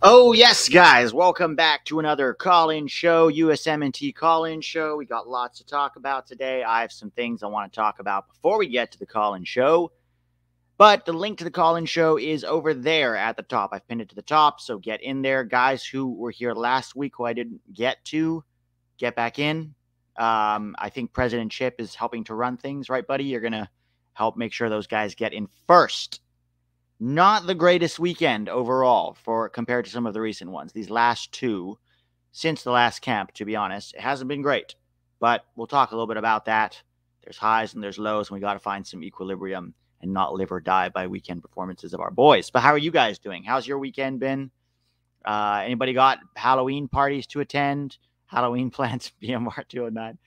Oh yes, guys! Welcome back to another call-in show, USMNT call-in show. We got lots to talk about today. I have some things I want to talk about before we get to the call-in show. But the link to the call-in show is over there at the top. I've pinned it to the top, so get in there, guys who were here last week who I didn't get to. Get back in. Um, I think President Chip is helping to run things, right, buddy? You're gonna help make sure those guys get in first not the greatest weekend overall for compared to some of the recent ones. These last two, since the last camp, to be honest, it hasn't been great. But we'll talk a little bit about that. There's highs and there's lows, and we got to find some equilibrium and not live or die by weekend performances of our boys. But how are you guys doing? How's your weekend been? Uh, anybody got Halloween parties to attend? Halloween plans, BMR 209.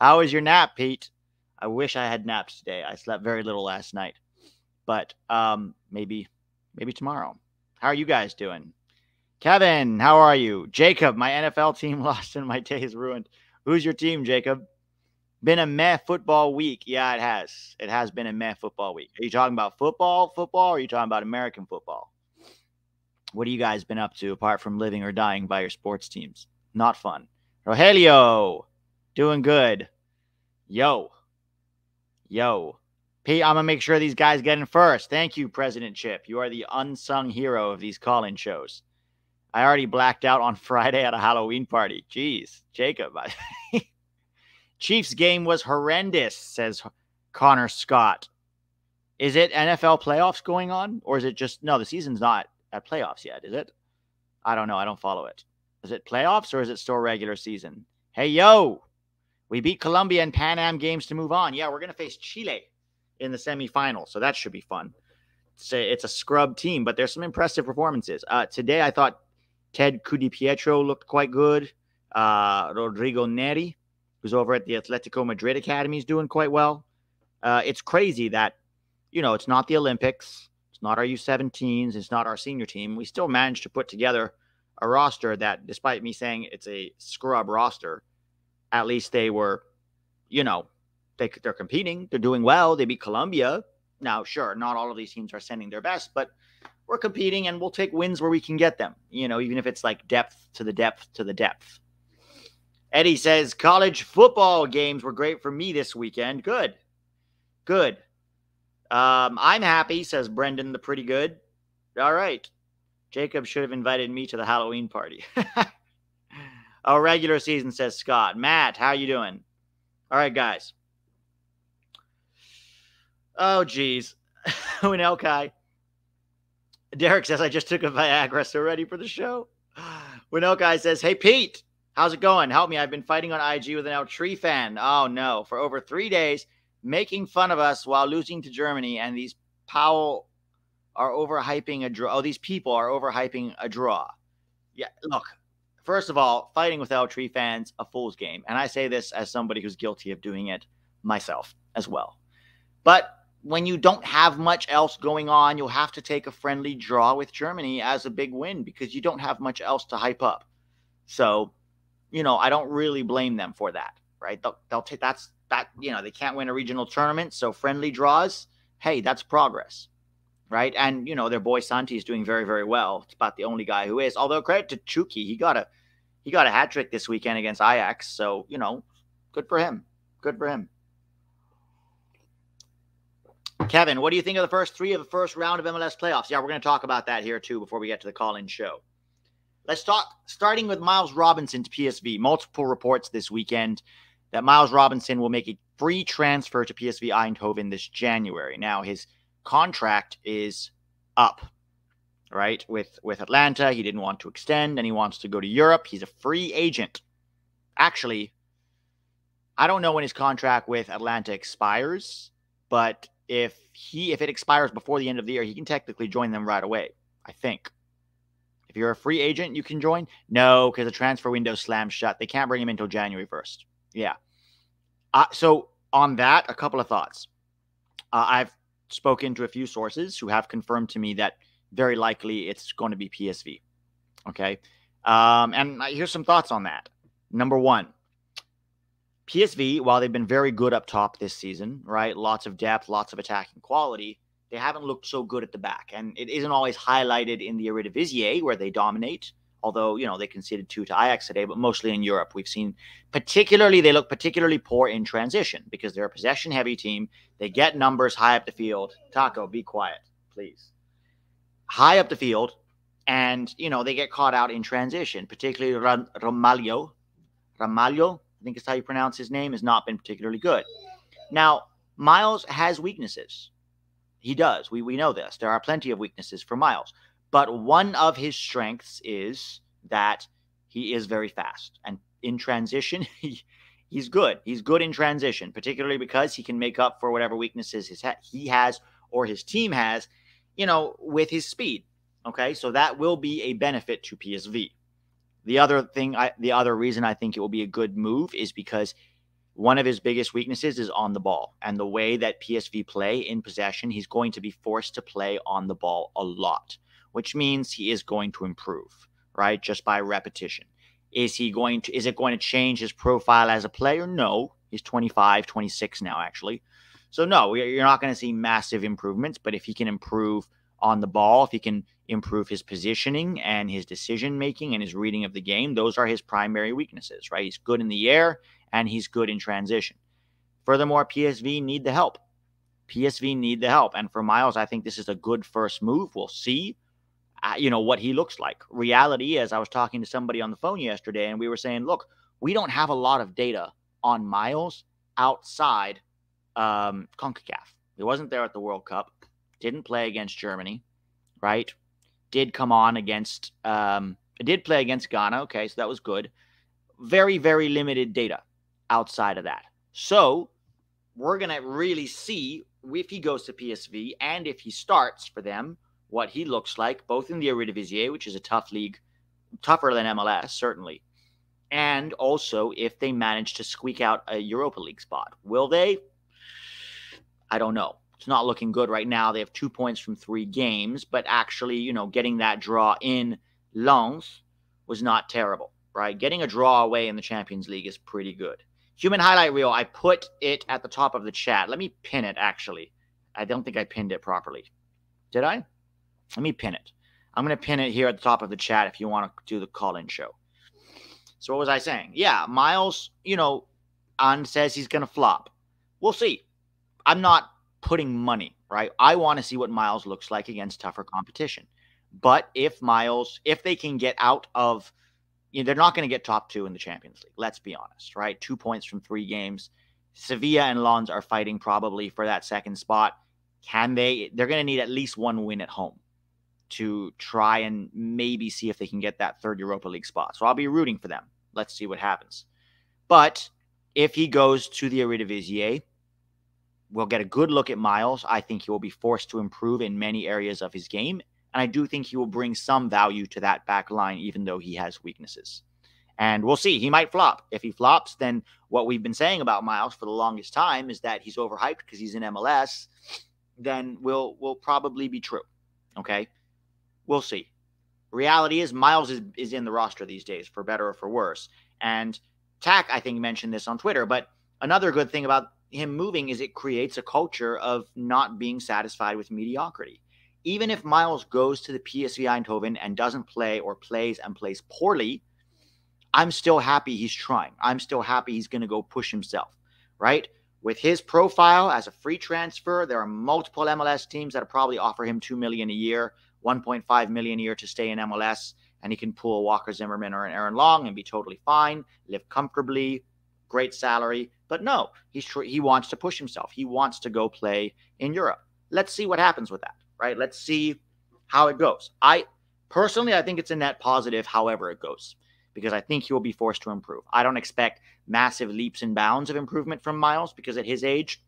How was your nap, Pete? I wish I had napped today. I slept very little last night but um, maybe maybe tomorrow. How are you guys doing? Kevin, how are you? Jacob, my NFL team lost and my day is ruined. Who's your team, Jacob? Been a meh football week. Yeah, it has. It has been a meh football week. Are you talking about football, football, or are you talking about American football? What have you guys been up to apart from living or dying by your sports teams? Not fun. Rogelio, doing good. Yo. Yo. Pete, I'm gonna make sure these guys get in first. Thank you, President Chip. You are the unsung hero of these call-in shows. I already blacked out on Friday at a Halloween party. Jeez, Jacob. Chiefs game was horrendous, says Connor Scott. Is it NFL playoffs going on, or is it just no? The season's not at playoffs yet, is it? I don't know. I don't follow it. Is it playoffs or is it still regular season? Hey yo, we beat Colombia in Pan Am games to move on. Yeah, we're gonna face Chile in the semifinal. So that should be fun. Say it's a scrub team, but there's some impressive performances. Uh, today, I thought Ted Pietro looked quite good. Uh, Rodrigo Neri, who's over at the Atletico Madrid Academy, is doing quite well. Uh, it's crazy that, you know, it's not the Olympics, it's not our U17s, it's not our senior team. We still managed to put together a roster that, despite me saying it's a scrub roster, at least they were, you know, they, they're competing. They're doing well. They beat Colombia. Now, sure, not all of these teams are sending their best, but we're competing and we'll take wins where we can get them, you know, even if it's like depth to the depth to the depth. Eddie says college football games were great for me this weekend. Good. Good. Um, I'm happy, says Brendan the pretty good. All right. Jacob should have invited me to the Halloween party. oh, regular season, says Scott. Matt, how you doing? All right, guys. Oh, geez. Winelkai. Derek says, I just took a Viagra, so ready for the show. Winelkai says, Hey, Pete, how's it going? Help me. I've been fighting on IG with an El Tri fan. Oh, no. For over three days, making fun of us while losing to Germany. And these Powell are overhyping a draw. Oh, these people are overhyping a draw. Yeah, look, first of all, fighting with El Tri fans, a fool's game. And I say this as somebody who's guilty of doing it myself as well. But when you don't have much else going on, you'll have to take a friendly draw with Germany as a big win because you don't have much else to hype up. So, you know, I don't really blame them for that, right? They'll, they'll take that's that, you know, they can't win a regional tournament. So, friendly draws, hey, that's progress, right? And, you know, their boy Santi is doing very, very well. It's about the only guy who is. Although, credit to Chucky, he got a he got a hat trick this weekend against Ajax. So, you know, good for him. Good for him. Kevin, what do you think of the first three of the first round of MLS playoffs? Yeah, we're going to talk about that here too before we get to the call in show. Let's talk starting with Miles Robinson to PSV. Multiple reports this weekend that Miles Robinson will make a free transfer to PSV Eindhoven this January. Now, his contract is up, right? With with Atlanta, he didn't want to extend and he wants to go to Europe. He's a free agent. Actually, I don't know when his contract with Atlanta expires, but if he if it expires before the end of the year, he can technically join them right away. I think. If you're a free agent, you can join. No, because the transfer window slams shut. They can't bring him until January first. Yeah. Uh, so on that, a couple of thoughts. Uh, I've spoken to a few sources who have confirmed to me that very likely it's going to be PSV. Okay. Um, and here's some thoughts on that. Number one, PSV, while they've been very good up top this season, right? Lots of depth, lots of attacking quality, they haven't looked so good at the back. And it isn't always highlighted in the Eredivisie where they dominate, although, you know, they conceded two to Ajax today, but mostly in Europe. We've seen particularly, they look particularly poor in transition because they're a possession heavy team. They get numbers high up the field. Taco, be quiet, please. High up the field. And, you know, they get caught out in transition, particularly Romaglio. Ramalho, I think is how you pronounce his name, has not been particularly good. Now, Miles has weaknesses. He does. We, we know this. There are plenty of weaknesses for Miles. But one of his strengths is that he is very fast. And in transition, he, he's good. He's good in transition, particularly because he can make up for whatever weaknesses his he has or his team has, you know, with his speed. Okay, so that will be a benefit to PSV. The other thing, I, the other reason I think it will be a good move is because one of his biggest weaknesses is on the ball. And the way that PSV play in possession, he's going to be forced to play on the ball a lot, which means he is going to improve, right? Just by repetition. Is he going to is it going to change his profile as a player? No. He's 25, 26 now actually. So no, you're not going to see massive improvements, but if he can improve on the ball, if he can improve his positioning and his decision making and his reading of the game, those are his primary weaknesses, right? He's good in the air and he's good in transition. Furthermore, PSV need the help. PSV need the help. And for Miles, I think this is a good first move. We'll see, uh, you know, what he looks like. Reality is, I was talking to somebody on the phone yesterday, and we were saying, look, we don't have a lot of data on Miles outside um, CONCACAF. He wasn't there at the World Cup, didn't play against Germany, right? Did come on against, um, did play against Ghana. Okay, so that was good. Very, very limited data outside of that. So we're going to really see if he goes to PSV and if he starts for them, what he looks like, both in the Eredivisie, which is a tough league, tougher than MLS, certainly, and also if they manage to squeak out a Europa League spot. Will they? I don't know. It's not looking good right now. They have two points from three games, but actually, you know, getting that draw in Lens was not terrible, right? Getting a draw away in the Champions League is pretty good. Human highlight reel, I put it at the top of the chat. Let me pin it, actually. I don't think I pinned it properly. Did I? Let me pin it. I'm going to pin it here at the top of the chat if you want to do the call in show. So, what was I saying? Yeah, Miles, you know, on says he's going to flop. We'll see. I'm not putting money, right? I want to see what Miles looks like against tougher competition. But if Miles, if they can get out of you know, they're not going to get top two in the Champions League. Let's be honest, right? Two points from three games. Sevilla and Lens are fighting probably for that second spot. Can they? They're going to need at least one win at home to try and maybe see if they can get that third Europa League spot. So I'll be rooting for them. Let's see what happens. But if he goes to the Eredivisie, we'll get a good look at Miles. I think he will be forced to improve in many areas of his game, and I do think he will bring some value to that back line, even though he has weaknesses. And we'll see. He might flop. If he flops, then what we've been saying about Miles for the longest time is that he's overhyped because he's in MLS. Then will will probably be true. Okay, we'll see. Reality is Miles is, is in the roster these days, for better or for worse. And Tack, I think, mentioned this on Twitter. But another good thing about him moving is it creates a culture of not being satisfied with mediocrity even if Miles goes to the PSV Eindhoven and doesn't play or plays and plays poorly, I'm still happy he's trying. I'm still happy he's going to go push himself, right? With his profile as a free transfer, there are multiple MLS teams that probably offer him 2 million a year, 1.5 million a year to stay in MLS and he can pull Walker Zimmerman or an Aaron Long and be totally fine, live comfortably, great salary. But no, he's he wants to push himself. He wants to go play in Europe. Let's see what happens with that right? Let's see how it goes. I personally, I think it's a net positive, however it goes, because I think he will be forced to improve. I don't expect massive leaps and bounds of improvement from Miles because at his age,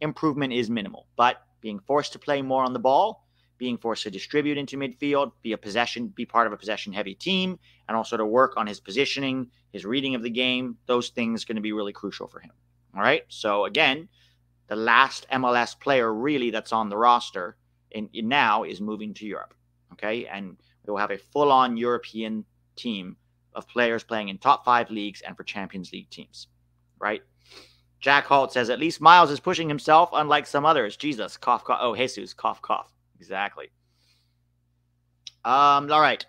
improvement is minimal. But being forced to play more on the ball, being forced to distribute into midfield, be a possession, be part of a possession heavy team, and also to work on his positioning, his reading of the game, those things going to be really crucial for him. All right. So again, the last MLS player really that's on the roster in, in now is moving to Europe. Okay, and we will have a full-on European team of players playing in top five leagues and for Champions League teams. Right. Jack Holt says, at least Miles is pushing himself, unlike some others. Jesus, cough, cough. Oh, Jesus, cough, cough. Exactly. Um, all right.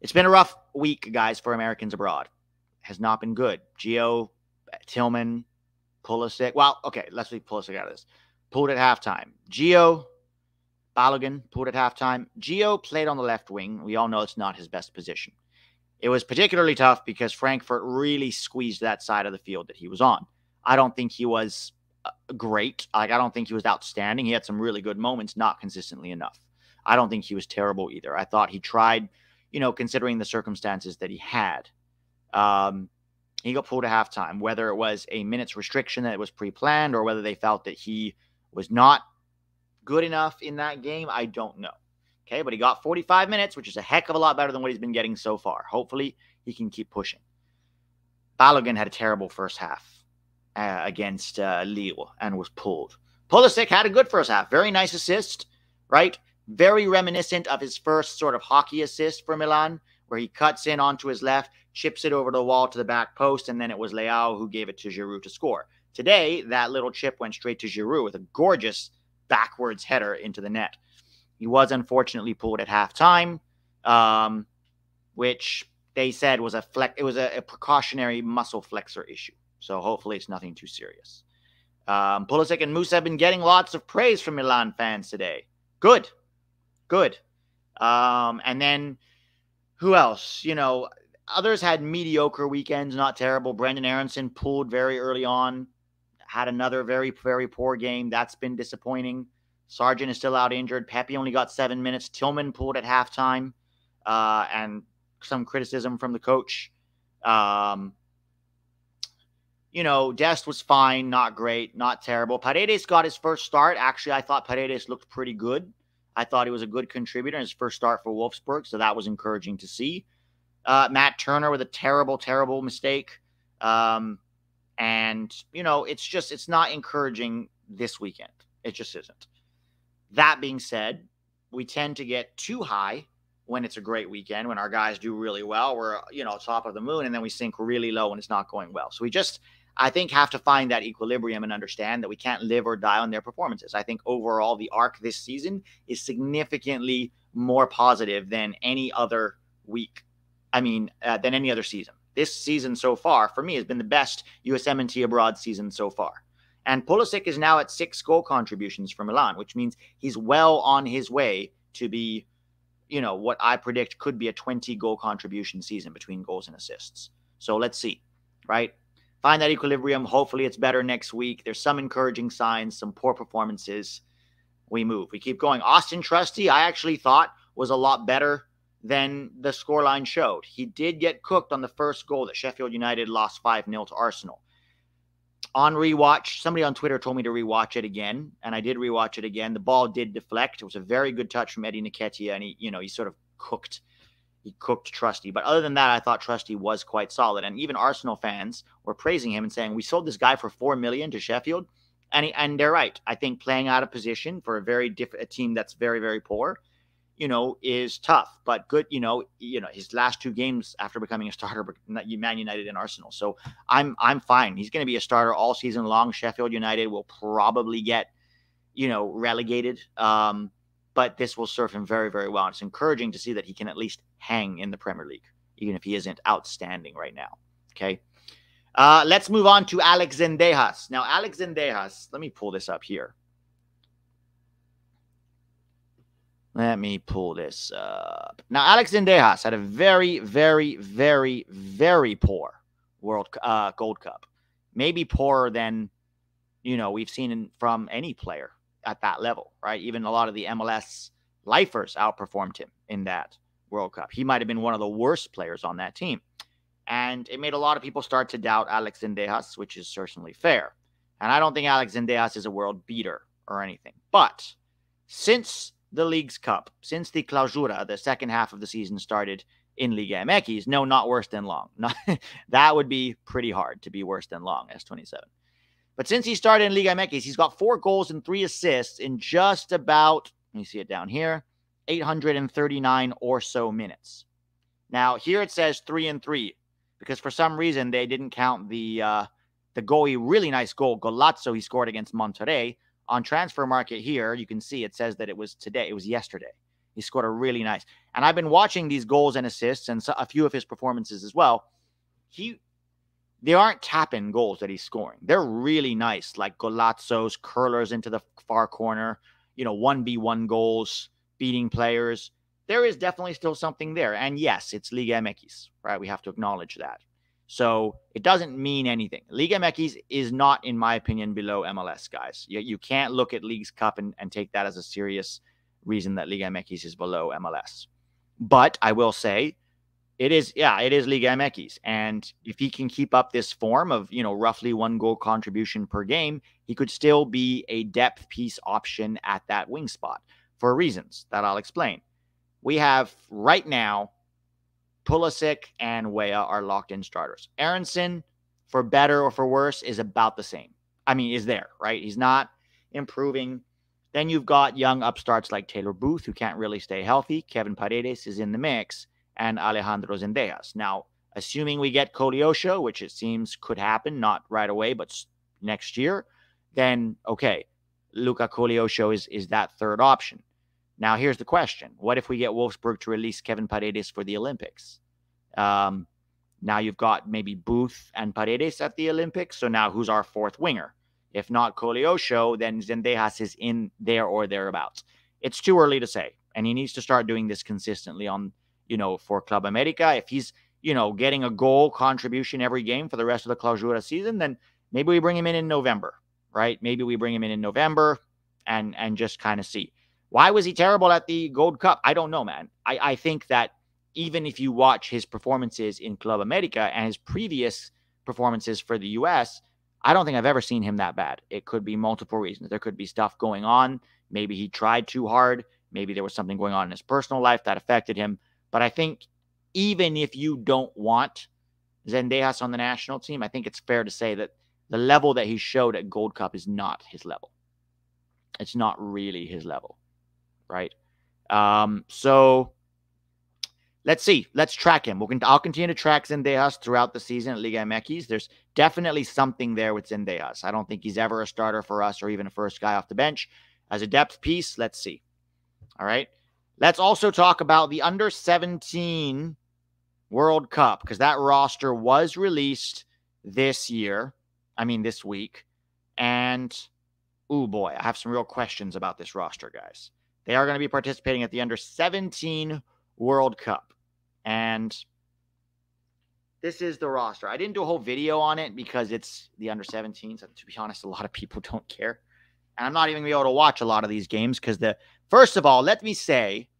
It's been a rough week, guys, for Americans abroad. Has not been good. Gio, Tillman, Pulisic. Well, okay, let's leave Pulisic out of this. Pulled at halftime. Gio, Balogun pulled at halftime. Gio played on the left wing. We all know it's not his best position. It was particularly tough because Frankfurt really squeezed that side of the field that he was on. I don't think he was uh, great. Like I don't think he was outstanding. He had some really good moments, not consistently enough. I don't think he was terrible either. I thought he tried, you know, considering the circumstances that he had. Um, he got pulled at halftime, whether it was a minutes restriction that was pre-planned or whether they felt that he was not good enough in that game. I don't know. Okay, but he got 45 minutes, which is a heck of a lot better than what he's been getting so far. Hopefully, he can keep pushing. Balogun had a terrible first half uh, against uh, Lille and was pulled. Pulisic had a good first half. Very nice assist, right? Very reminiscent of his first sort of hockey assist for Milan, where he cuts in onto his left, chips it over the wall to the back post, and then it was Leao who gave it to Giroud to score. Today, that little chip went straight to Giroud with a gorgeous backwards header into the net. He was unfortunately pulled at halftime, um, which they said was a flex. It was a, a, precautionary muscle flexor issue. So hopefully it's nothing too serious. Um, Pulisic and Musa have been getting lots of praise from Milan fans today. Good, good. Um, and then who else? You know, others had mediocre weekends, not terrible. Brenden Aaronson pulled very early on, had another very, very poor game. That's been disappointing. Sargent is still out injured. Pepi only got seven minutes. Tillman pulled at halftime, uh, and some criticism from the coach. Um, you know, Dest was fine, not great, not terrible. Paredes got his first start. Actually, I thought Paredes looked pretty good. I thought he was a good contributor in his first start for Wolfsburg, so that was encouraging to see. Uh, Matt Turner with a terrible, terrible mistake. Um, and, you know, it's just, it's not encouraging this weekend. It just isn't. That being said, we tend to get too high when it's a great weekend, when our guys do really well. We're, you know, top of the moon, and then we sink really low when it's not going well. So we just, I think, have to find that equilibrium and understand that we can't live or die on their performances. I think overall, the arc this season is significantly more positive than any other week. I mean, uh, than any other season. This season so far, for me, has been the best USMNT abroad season so far. And Pulisic is now at six goal contributions for Milan, which means he's well on his way to be, you know, what I predict could be a 20 goal contribution season between goals and assists. So let's see, right? Find that equilibrium. Hopefully it's better next week. There's some encouraging signs, some poor performances. We move. We keep going. Austin Trusty, I actually thought was a lot better than the scoreline showed. He did get cooked on the first goal that Sheffield United lost 5 0 to Arsenal on rewatch, somebody on Twitter told me to rewatch it again, and I did rewatch it again. The ball did deflect. It was a very good touch from Eddie Nketiah, and he, you know, he sort of cooked, he cooked Trusty. But other than that, I thought Trusty was quite solid, and even Arsenal fans were praising him and saying, "We sold this guy for four million to Sheffield," and he, and they're right. I think playing out of position for a very different a team that's very very poor you know, is tough, but good. You know, you know his last two games after becoming a starter, Man United and Arsenal. So I'm I'm fine. He's going to be a starter all season long. Sheffield United will probably get, you know, relegated. Um, but this will serve him very very well. And It's encouraging to see that he can at least hang in the Premier League, even if he isn't outstanding right now. Okay. Uh, let's move on to Alex Zendejas. Now, Alex Zendejas, let me pull this up here. Let me pull this up. Now, Alex Zendejas had a very, very, very, very poor World uh, Gold Cup. Maybe poorer than, you know, we've seen in, from any player at that level, right? Even a lot of the MLS lifers outperformed him in that World Cup. He might have been one of the worst players on that team. And it made a lot of people start to doubt Alex Zendejas, which is certainly fair. And I don't think Alex Zendejas is a world beater or anything. But since the League's Cup since the Clausura, the second half of the season started in Liga MX. No, not worse than long. Not, that would be pretty hard to be worse than long, S27. But since he started in Liga MX, he's got four goals and three assists in just about, let me see it down here, 839 or so minutes. Now, here it says three and three because for some reason they didn't count the uh, the goalie, really nice goal, Golazzo, he scored against Monterrey. On Transfermarkt here, you can see it says that it was today, it was yesterday. He scored a really nice. And I've been watching these goals and assists and a few of his performances as well. He they aren't tapping goals that he's scoring. They're really nice, like Golazzo's curlers into the far corner, you know, 1v1 goals, beating players. There is definitely still something there. And yes, it's Liga MX, right? We have to acknowledge that. So it doesn't mean anything. Liga MX is not, in my opinion, below MLS, guys. You, you can't look at Leagues Cup and, and take that as a serious reason that Liga MX is below MLS. But I will say it is, yeah, it is Liga MX. And if he can keep up this form of, you know, roughly one goal contribution per game, he could still be a depth piece option at that wing spot for reasons that I'll explain. We have right now, Pulisic and Weah are locked in starters. Aaronson, for better or for worse, is about the same. I mean, is there, right? He's not improving. Then you've got young upstarts like Taylor Booth, who can't really stay healthy. Kevin Paredes is in the mix and Alejandro Zendejas. Now, assuming we get Koleosho, which it seems could happen, not right away, but next year, then okay, Luca Koleosho is, is that third option. Now, here's the question What if we get Wolfsburg to release Kevin Paredes for the Olympics? Um, now you've got maybe Booth and Paredes at the Olympics. So now who's our fourth winger? If not Koleosho, then Zendejas is in there or thereabouts. It's too early to say. And he needs to start doing this consistently on you know, for Club America. If he's, you know, getting a goal contribution every game for the rest of the Clausura season, then maybe we bring him in in November, right? Maybe we bring him in in November and and just kind of see. Why was he terrible at the Gold Cup? I don't know, man. I, I think that even if you watch his performances in Club America and his previous performances for the US, I don't think I've ever seen him that bad. It could be multiple reasons. There could be stuff going on. Maybe he tried too hard. Maybe there was something going on in his personal life that affected him. But I think even if you don't want Zendejas on the national team, I think it's fair to say that the level that he showed at Gold Cup is not his level. It's not really his level, right? Um, so let's see. Let's track him. We'll, I'll continue to track Zendejas throughout the season at Liga MX. There's definitely something there with Zendejas. I don't think he's ever a starter for us or even a first guy off the bench. As a depth piece, let's see. All right. Let's also talk about the under 17 World Cup because that roster was released this year. I mean, this week. And, oh boy, I have some real questions about this roster, guys. They are going to be participating at the under 17 World Cup. And this is the roster. I didn't do a whole video on it because it's the under 17s. To be honest, a lot of people don't care. And I'm not even going to be able to watch a lot of these games because the first of all, let me say,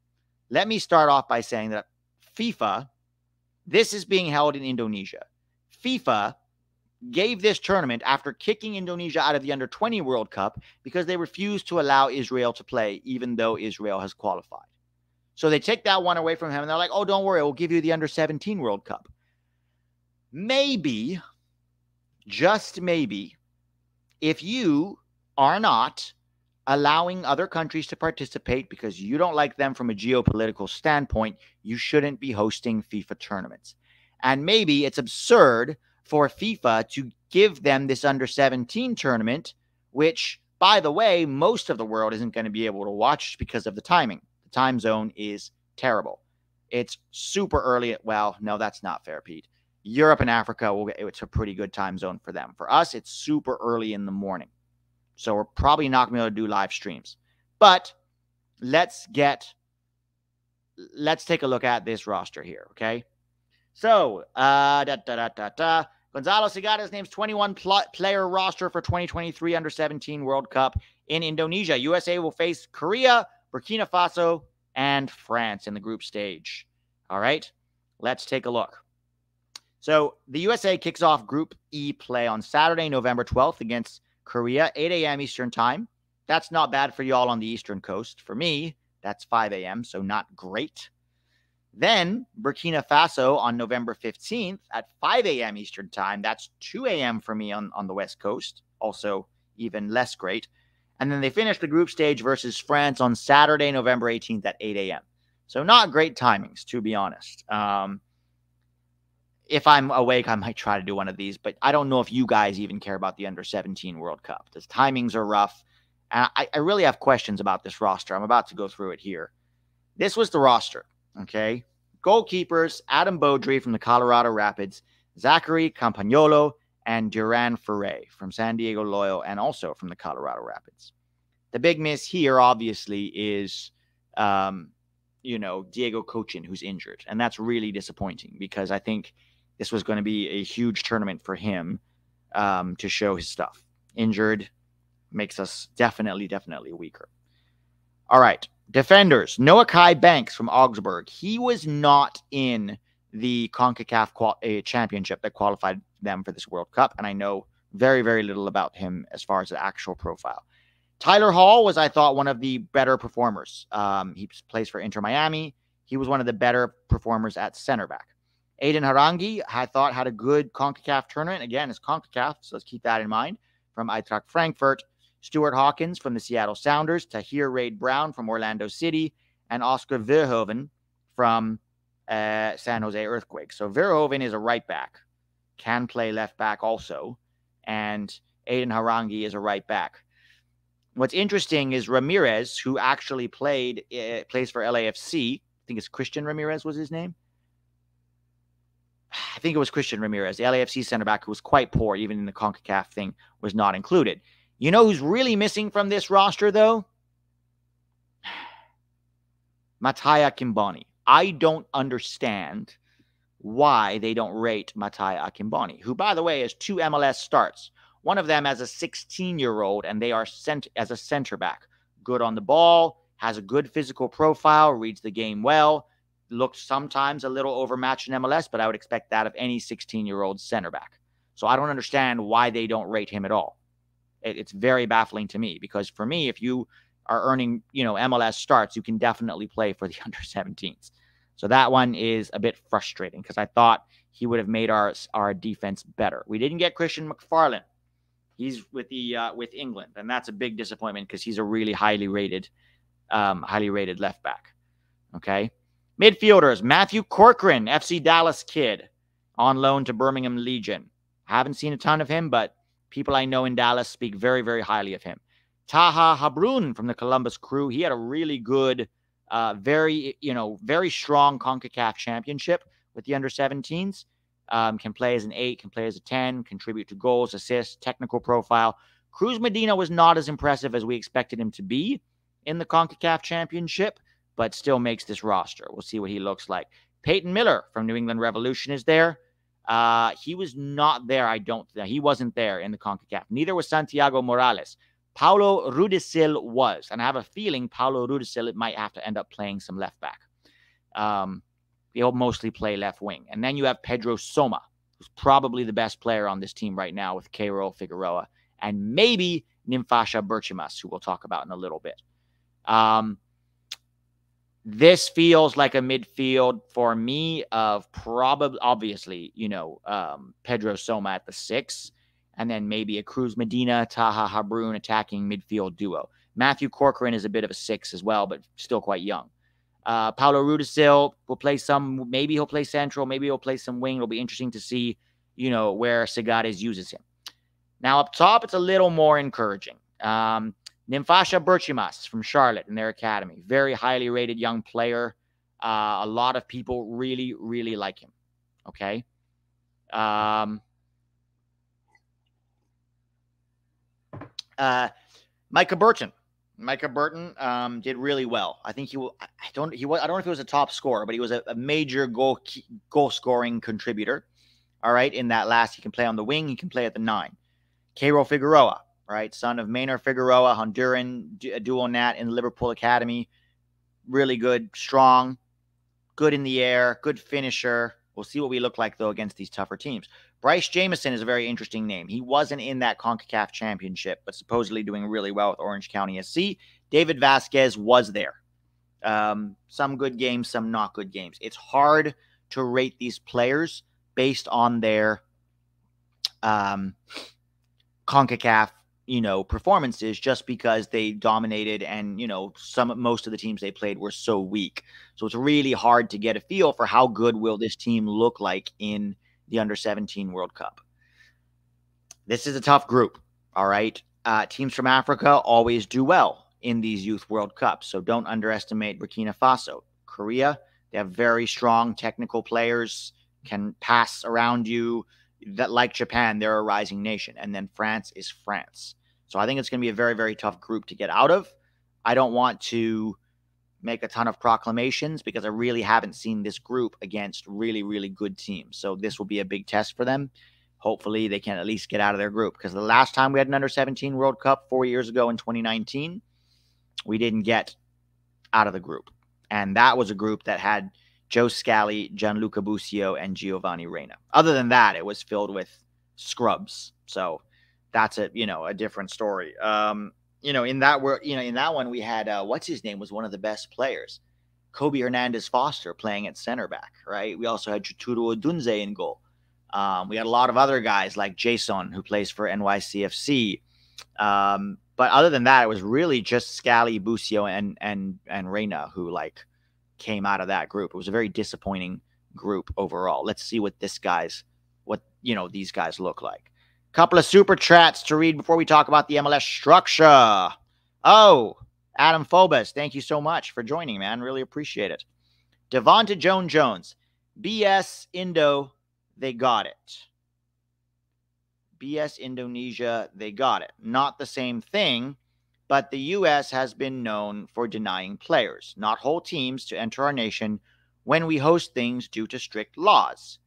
let me start off by saying that FIFA, this is being held in Indonesia. FIFA gave this tournament after kicking Indonesia out of the under 20 World Cup because they refused to allow Israel to play, even though Israel has qualified. So they take that one away from him and they're like, oh, don't worry, we'll give you the under 17 World Cup. Maybe, just maybe, if you are not allowing other countries to participate because you don't like them from a geopolitical standpoint, you shouldn't be hosting FIFA tournaments. And maybe it's absurd for FIFA to give them this under 17 tournament, which, by the way, most of the world isn't going to be able to watch because of the timing. The time zone is terrible. It's super early. At, well, no, that's not fair, Pete. Europe and Africa, will get, it's a pretty good time zone for them. For us, it's super early in the morning. So we're probably not going to be able to do live streams. But let's get let's take a look at this roster here, okay? So, uh da da da da da Gonzalo Segares names 21 pl- player roster for 2023 under 17 World Cup in Indonesia. USA will face Korea, Burkina Faso, and France in the group stage. All right, let's take a look. So the USA kicks off Group E play on Saturday, November 12th against Korea, 8 a.m. Eastern Time. That's not bad for y'all on the Eastern Coast. For me, that's 5 a.m., so not great. Then Burkina Faso on November 15th at 5 a.m. Eastern Time. That's 2 a.m. for me on, on the West Coast, also even less great. And then they finish the group stage versus France on Saturday, November 18th at 8 a.m. So not great timings, to be honest. Um, if I'm awake, I might try to do one of these, but I don't know if you guys even care about the under 17 World Cup. The timings are rough. And I, I really have questions about this roster. I'm about to go through it here. This was the roster, okay? Goalkeepers Adam Beaudry from the Colorado Rapids, Zachary Campagnolo, and Duran Ferree from San Diego Loyal, and also from the Colorado Rapids. The big miss here, obviously, is um, you know, Diego Kochen, who's injured. And that's really disappointing because I think this was going to be a huge tournament for him um, to show his stuff. Injured makes us definitely, definitely weaker. All right. Defenders. Noahkai Banks from Augsburg. He was not in the CONCACAF qual- championship that qualified them for this World Cup. And I know very, very little about him as far as the actual profile. Tyler Hall was, I thought, one of the better performers. Um, he plays for Inter Miami. He was one of the better performers at center back. Aiden Harangi, I thought, had a good CONCACAF tournament. Again, it's CONCACAF, so let's keep that in mind. From Eintracht Frankfurt, Stuart Hawkins from the Seattle Sounders, Tahir Reid-Brown from Orlando City, and Oscar Verhoeven from uh, San Jose Earthquake. So Verhoeven is a right back, can play left back also, and Aiden Harangi is a right back. What's interesting is Ramirez, who actually played uh, plays for LAFC. I think it's Christian Ramirez was his name. I think it was Christian Ramirez, the LAFC center back, who was quite poor, even in the CONCACAF thing, was not included. You know who's really missing from this roster, though? Matai Akinmboni. I don't understand why they don't rate Matai Akinmboni, who, by the way, has two MLS starts. One of them as a 16 year old, and they are sent as a center back. Good on the ball, has a good physical profile, reads the game well, looks sometimes a little overmatched in MLS, but I would expect that of any 16 year old center back. So I don't understand why they don't rate him at all. It, it's very baffling to me because for me, if you are earning, you know, MLS starts, you can definitely play for the under 17s. So that one is a bit frustrating because I thought he would have made our our defense better. We didn't get Christian McFarlane. He's with the uh, with England, and that's a big disappointment because he's a really highly rated, um, highly rated left back. Okay, midfielders: Matthew Corcoran, FC Dallas kid, on loan to Birmingham Legion. Haven't seen a ton of him, but people I know in Dallas speak very, very highly of him. Taha Habroune from the Columbus Crew. He had a really good, uh, very you know, very strong Concacaf championship with the under 17s. Um, can play as an eight, can play as a 10, contribute to goals, assists, technical profile. Cruz Medina was not as impressive as we expected him to be in the CONCACAF championship, but still makes this roster. We'll see what he looks like. Peyton Miller from New England Revolution is there. Uh, he was not there, I don't. He wasn't there in the CONCACAF. Neither was Santiago Morales. Paulo Rudisill was. And I have a feeling Paulo Rudisill might have to end up playing some left back. Um, he'll mostly play left wing. And then you have Pedro Soma, who's probably the best player on this team right now with Keyrol Figueroa, and maybe Nimfasha Berchimas, who we'll talk about in a little bit. Um, this feels like a midfield for me of probably, obviously, you know, um, Pedro Soma at the six, and then maybe a Cruz Medina, Taha Habroune attacking midfield duo. Matthew Corcoran is a bit of a six as well, but still quite young. Uh, Paulo Rudisill will play some. Maybe he'll play central. Maybe he'll play some wing. It'll be interesting to see, you know, where Segares uses him. Now up top, it's a little more encouraging. Um, Nimfasha Berchimas from Charlotte in their academy, very highly rated young player. Uh, a lot of people really, really like him. Okay. Um, uh, Micah Burton Micah Burton um, did really well. I think he. I don't. He was. I don't know if he was a top scorer, but he was a, a major goal goal scoring contributor. All right, in that last, he can play on the wing. He can play at the nine. Keyrol Figueroa, right, son of Maynor Figueroa, Honduran dual nat in the Liverpool Academy. Really good, strong, good in the air, good finisher. We'll see what we look like though against these tougher teams. Bryce Jamison is a very interesting name. He wasn't in that CONCACAF championship, but supposedly doing really well with Orange County SC. David Vazquez was there. Um, some good games, some not good games. It's hard to rate these players based on their um, CONCACAF, you know, performances just because they dominated and, you know, some most of the teams they played were so weak. So it's really hard to get a feel for how good will this team look like in – the under 17 World Cup. This is a tough group. All right. Uh, teams from Africa always do well in these youth World Cups. So don't underestimate Burkina Faso. Korea, they have very strong technical players, can pass around you. That like Japan, they're a rising nation. And then France is France. So I think it's going to be a very, very tough group to get out of. I don't want to make a ton of proclamations because I really haven't seen this group against really, really good teams. So this will be a big test for them. Hopefully, they can at least get out of their group because the last time we had an under 17 World Cup four years ago in 2019, we didn't get out of the group. And that was a group that had Joe Scally, Gianluca Busio, and Giovanni Reyna. Other than that, it was filled with scrubs. So that's a you know a different story. Um, you know, in that were you know, in that one we had uh, what's his name was one of the best players, Kobe Hernandez Foster playing at center back, right? We also had Chituru Odunze in goal. Um, we had a lot of other guys like Jason who plays for NYCFC. Um, but other than that, it was really just Scally, Busio, and and and Reyna who like came out of that group. It was a very disappointing group overall. Let's see what this guys, what you know, these guys look like. Couple of super chats to read before we talk about the MLS structure. Oh, Adam Phobos, thank you so much for joining, man. Really appreciate it. Devonta Joan Jones, BS Indo, they got it. BS Indonesia, they got it. Not the same thing, but the U.S. has been known for denying players, not whole teams, to enter our nation when we host things due to strict laws.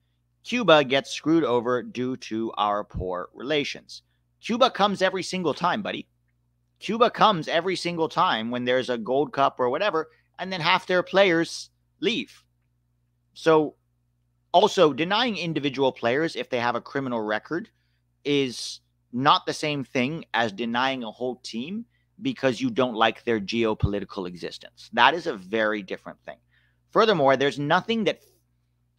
Cuba gets screwed over due to our poor relations. Cuba comes every single time, buddy. Cuba comes every single time when there's a Gold Cup or whatever, and then half their players leave. So, also denying individual players if they have a criminal record is not the same thing as denying a whole team because you don't like their geopolitical existence. That is a very different thing. Furthermore, there's nothing that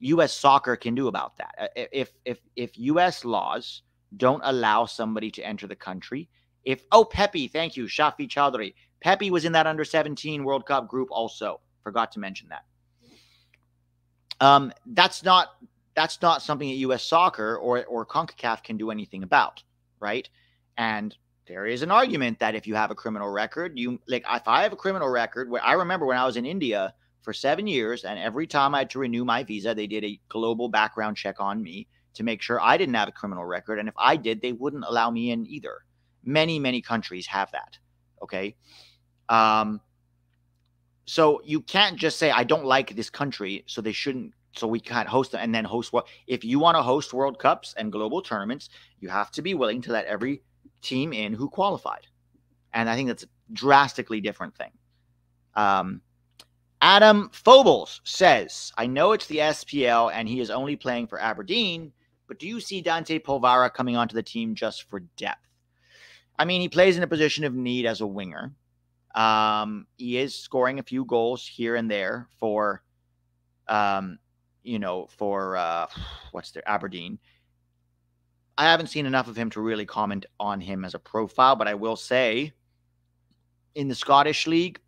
U.S. soccer can do about that. Uh, if if if U.S. laws don't allow somebody to enter the country, if oh Pepe, thank you, Shafi Chowdhury. Pepe was in that under 17 World Cup group also. Forgot to mention that. Um, that's not that's not something that U.S. Soccer or or Concacaf can do anything about, right? And there is an argument that if you have a criminal record, you like if I have a criminal record, where I remember when I was in India for seven years. And every time I had to renew my visa, they did a global background check on me to make sure I didn't have a criminal record. And if I did, they wouldn't allow me in either. Many, many countries have that. Okay. Um, so you can't just say, I don't like this country, so they shouldn't, so we can't host them and then host what? If you want to host World Cups and global tournaments, you have to be willing to let every team in who qualified. And I think that's a drastically different thing. Um, Adam Fobles says, I know it's the SPL and he is only playing for Aberdeen, but do you see Dante Polvara coming onto the team just for depth? I mean, he plays in a position of need as a winger. Um, he is scoring a few goals here and there for, um, you know, for uh, what's their Aberdeen. I haven't seen enough of him to really comment on him as a profile, but I will say in the Scottish League,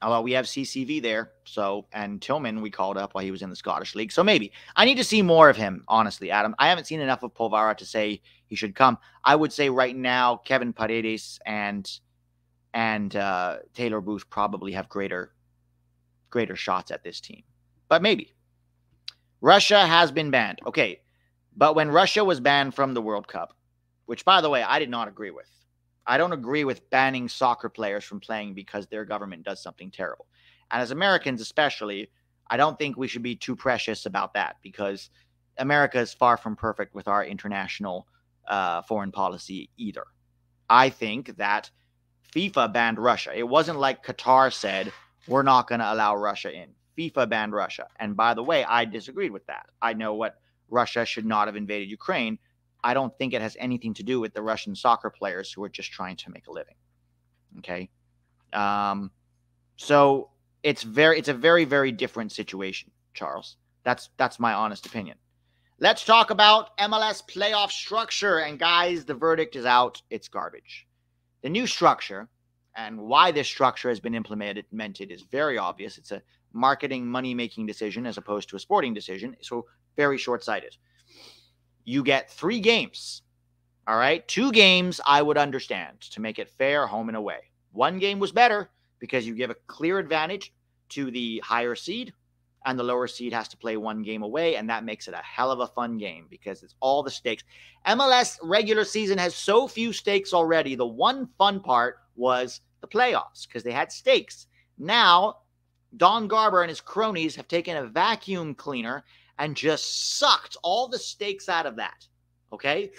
Although we have CCV there, so and Tillman we called up while he was in the Scottish League. So maybe I need to see more of him, honestly, Adam. I haven't seen enough of Polvara to say he should come. I would say right now Kevin Paredes and and uh, Taylor Booth probably have greater greater shots at this team. But maybe. Russia has been banned. Okay. But when Russia was banned from the World Cup, which by the way, I did not agree with. I don't agree with banning soccer players from playing because their government does something terrible. And as Americans, especially, I don't think we should be too precious about that because America is far from perfect with our international uh, foreign policy either. I think that FIFA banned Russia. It wasn't like Qatar said, we're not going to allow Russia in. FIFA banned Russia. And by the way, I disagreed with that. I know what Russia should not have invaded Ukraine, I don't think it has anything to do with the Russian soccer players who are just trying to make a living. Okay. Um, so it's very it's a very, very different situation, Charles. That's that's my honest opinion. Let's talk about MLS playoff structure. And guys, the verdict is out. It's garbage. The new structure and why this structure has been implemented is very obvious. It's a marketing money making decision as opposed to a sporting decision. So very short sighted. you get three games. All right. Two games I would understand to make it fair home and away. One game was better because you give a clear advantage to the higher seed, and the lower seed has to play one game away, and that makes it a hell of a fun game because it's all the stakes. MLS regular season has so few stakes already. The one fun part was the playoffs because they had stakes. Now, Don Garber and his cronies have taken a vacuum cleaner and just sucked all the stakes out of that. Okay?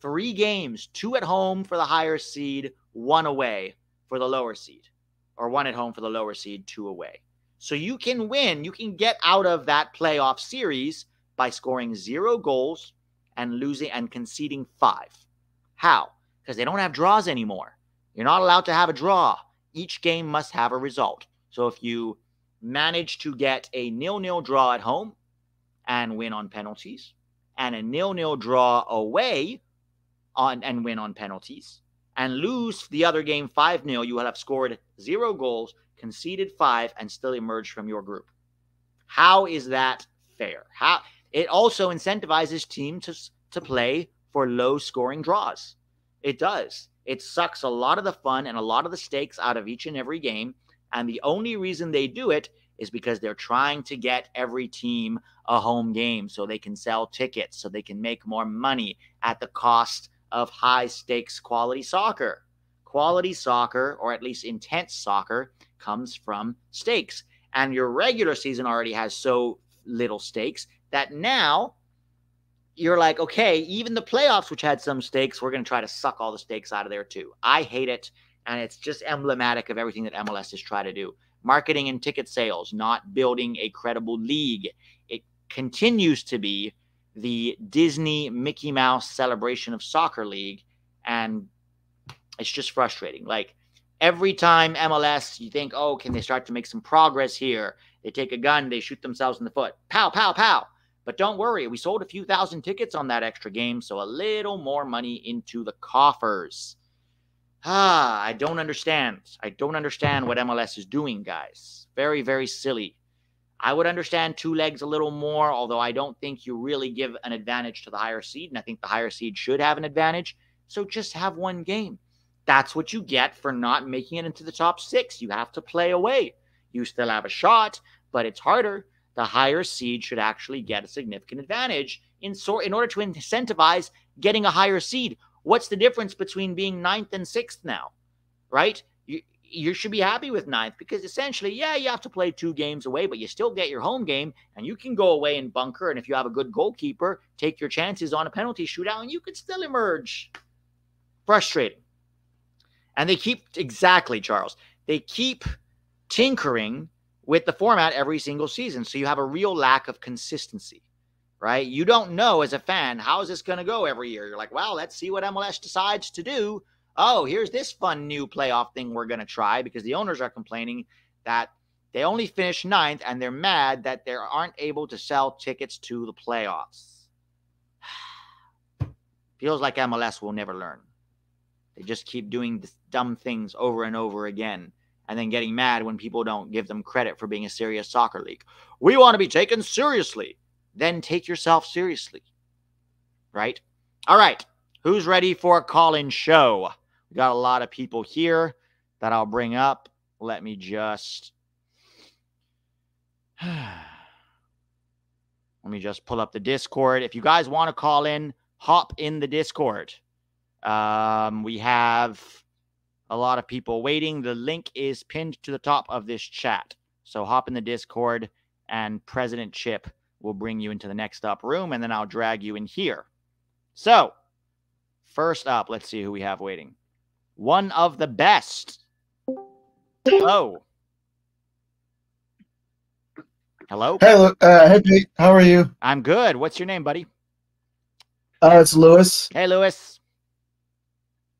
Three games, two at home for the higher seed, one away for the lower seed, or one at home for the lower seed, two away. So you can win, you can get out of that playoff series by scoring zero goals and losing and conceding five. How? Because they don't have draws anymore. You're not allowed to have a draw. Each game must have a result. So if you manage to get a nil-nil draw at home and win on penalties, and a nil-nil draw away on and win on penalties, and lose the other game 5-0, you will have scored zero goals, conceded five, and still emerged from your group. How is that fair? How it also incentivizes teams to, to play for low scoring draws. It does. It sucks a lot of the fun and a lot of the stakes out of each and every game. And the only reason they do it is because they're trying to get every team a home game so they can sell tickets, so they can make more money at the cost of high stakes quality soccer. Quality soccer, or at least intense soccer, comes from stakes. And your regular season already has so little stakes that now you're like, okay, even the playoffs, which had some stakes, we're going to try to suck all the stakes out of there too. I hate it. And it's just emblematic of everything that MLS is trying to do marketing and ticket sales, not building a credible league. It continues to be the Disney Mickey Mouse celebration of soccer league. And it's just frustrating. Like every time MLS, you think, oh, can they start to make some progress here? They take a gun, they shoot themselves in the foot. Pow, pow, pow. But don't worry, we sold a few thousand tickets on that extra game, so a little more money into the coffers. Ah, I don't understand. I don't understand what MLS is doing, guys. Very, very silly. I would understand two legs a little more, although I don't think you really give an advantage to the higher seed, and I think the higher seed should have an advantage. So just have one game. That's what you get for not making it into the top six. You have to play away. You still have a shot, but it's harder. The higher seed should actually get a significant advantage in sort in order to incentivize getting a higher seed. What's the difference between being ninth and sixth now? Right? You, you should be happy with ninth because essentially, yeah, you have to play two games away, but you still get your home game and you can go away and bunker. And if you have a good goalkeeper, take your chances on a penalty shootout and you could still emerge. Frustrating. And they keep, exactly, Charles, they keep tinkering with the format every single season. So you have a real lack of consistency right? You don't know as a fan, how is this going to go every year? You're like, well, let's see what MLS decides to do. Oh, here's this fun new playoff thing we're going to try because the owners are complaining that they only finished ninth and they're mad that they aren't able to sell tickets to the playoffs. Feels like MLS will never learn. They just keep doing dumb things over and over again and then getting mad when people don't give them credit for being a serious soccer league. We want to be taken seriously then take yourself seriously. Right? All right. Who's ready for a call in show? We got a lot of people here that I'll bring up. Let me just. Let me just pull up the Discord. If you guys want to call in, hop in the Discord. Um, we have a lot of people waiting. The link is pinned to the top of this chat. So hop in the Discord and President Chip will bring you into the next up room, and then I'll drag you in here. So, first up, let's see who we have waiting. One of the best. Hello. Hello. Hey, uh, hey, Pete. How are you? I'm good. What's your name, buddy? Uh, it's Lewis. Hey, Lewis.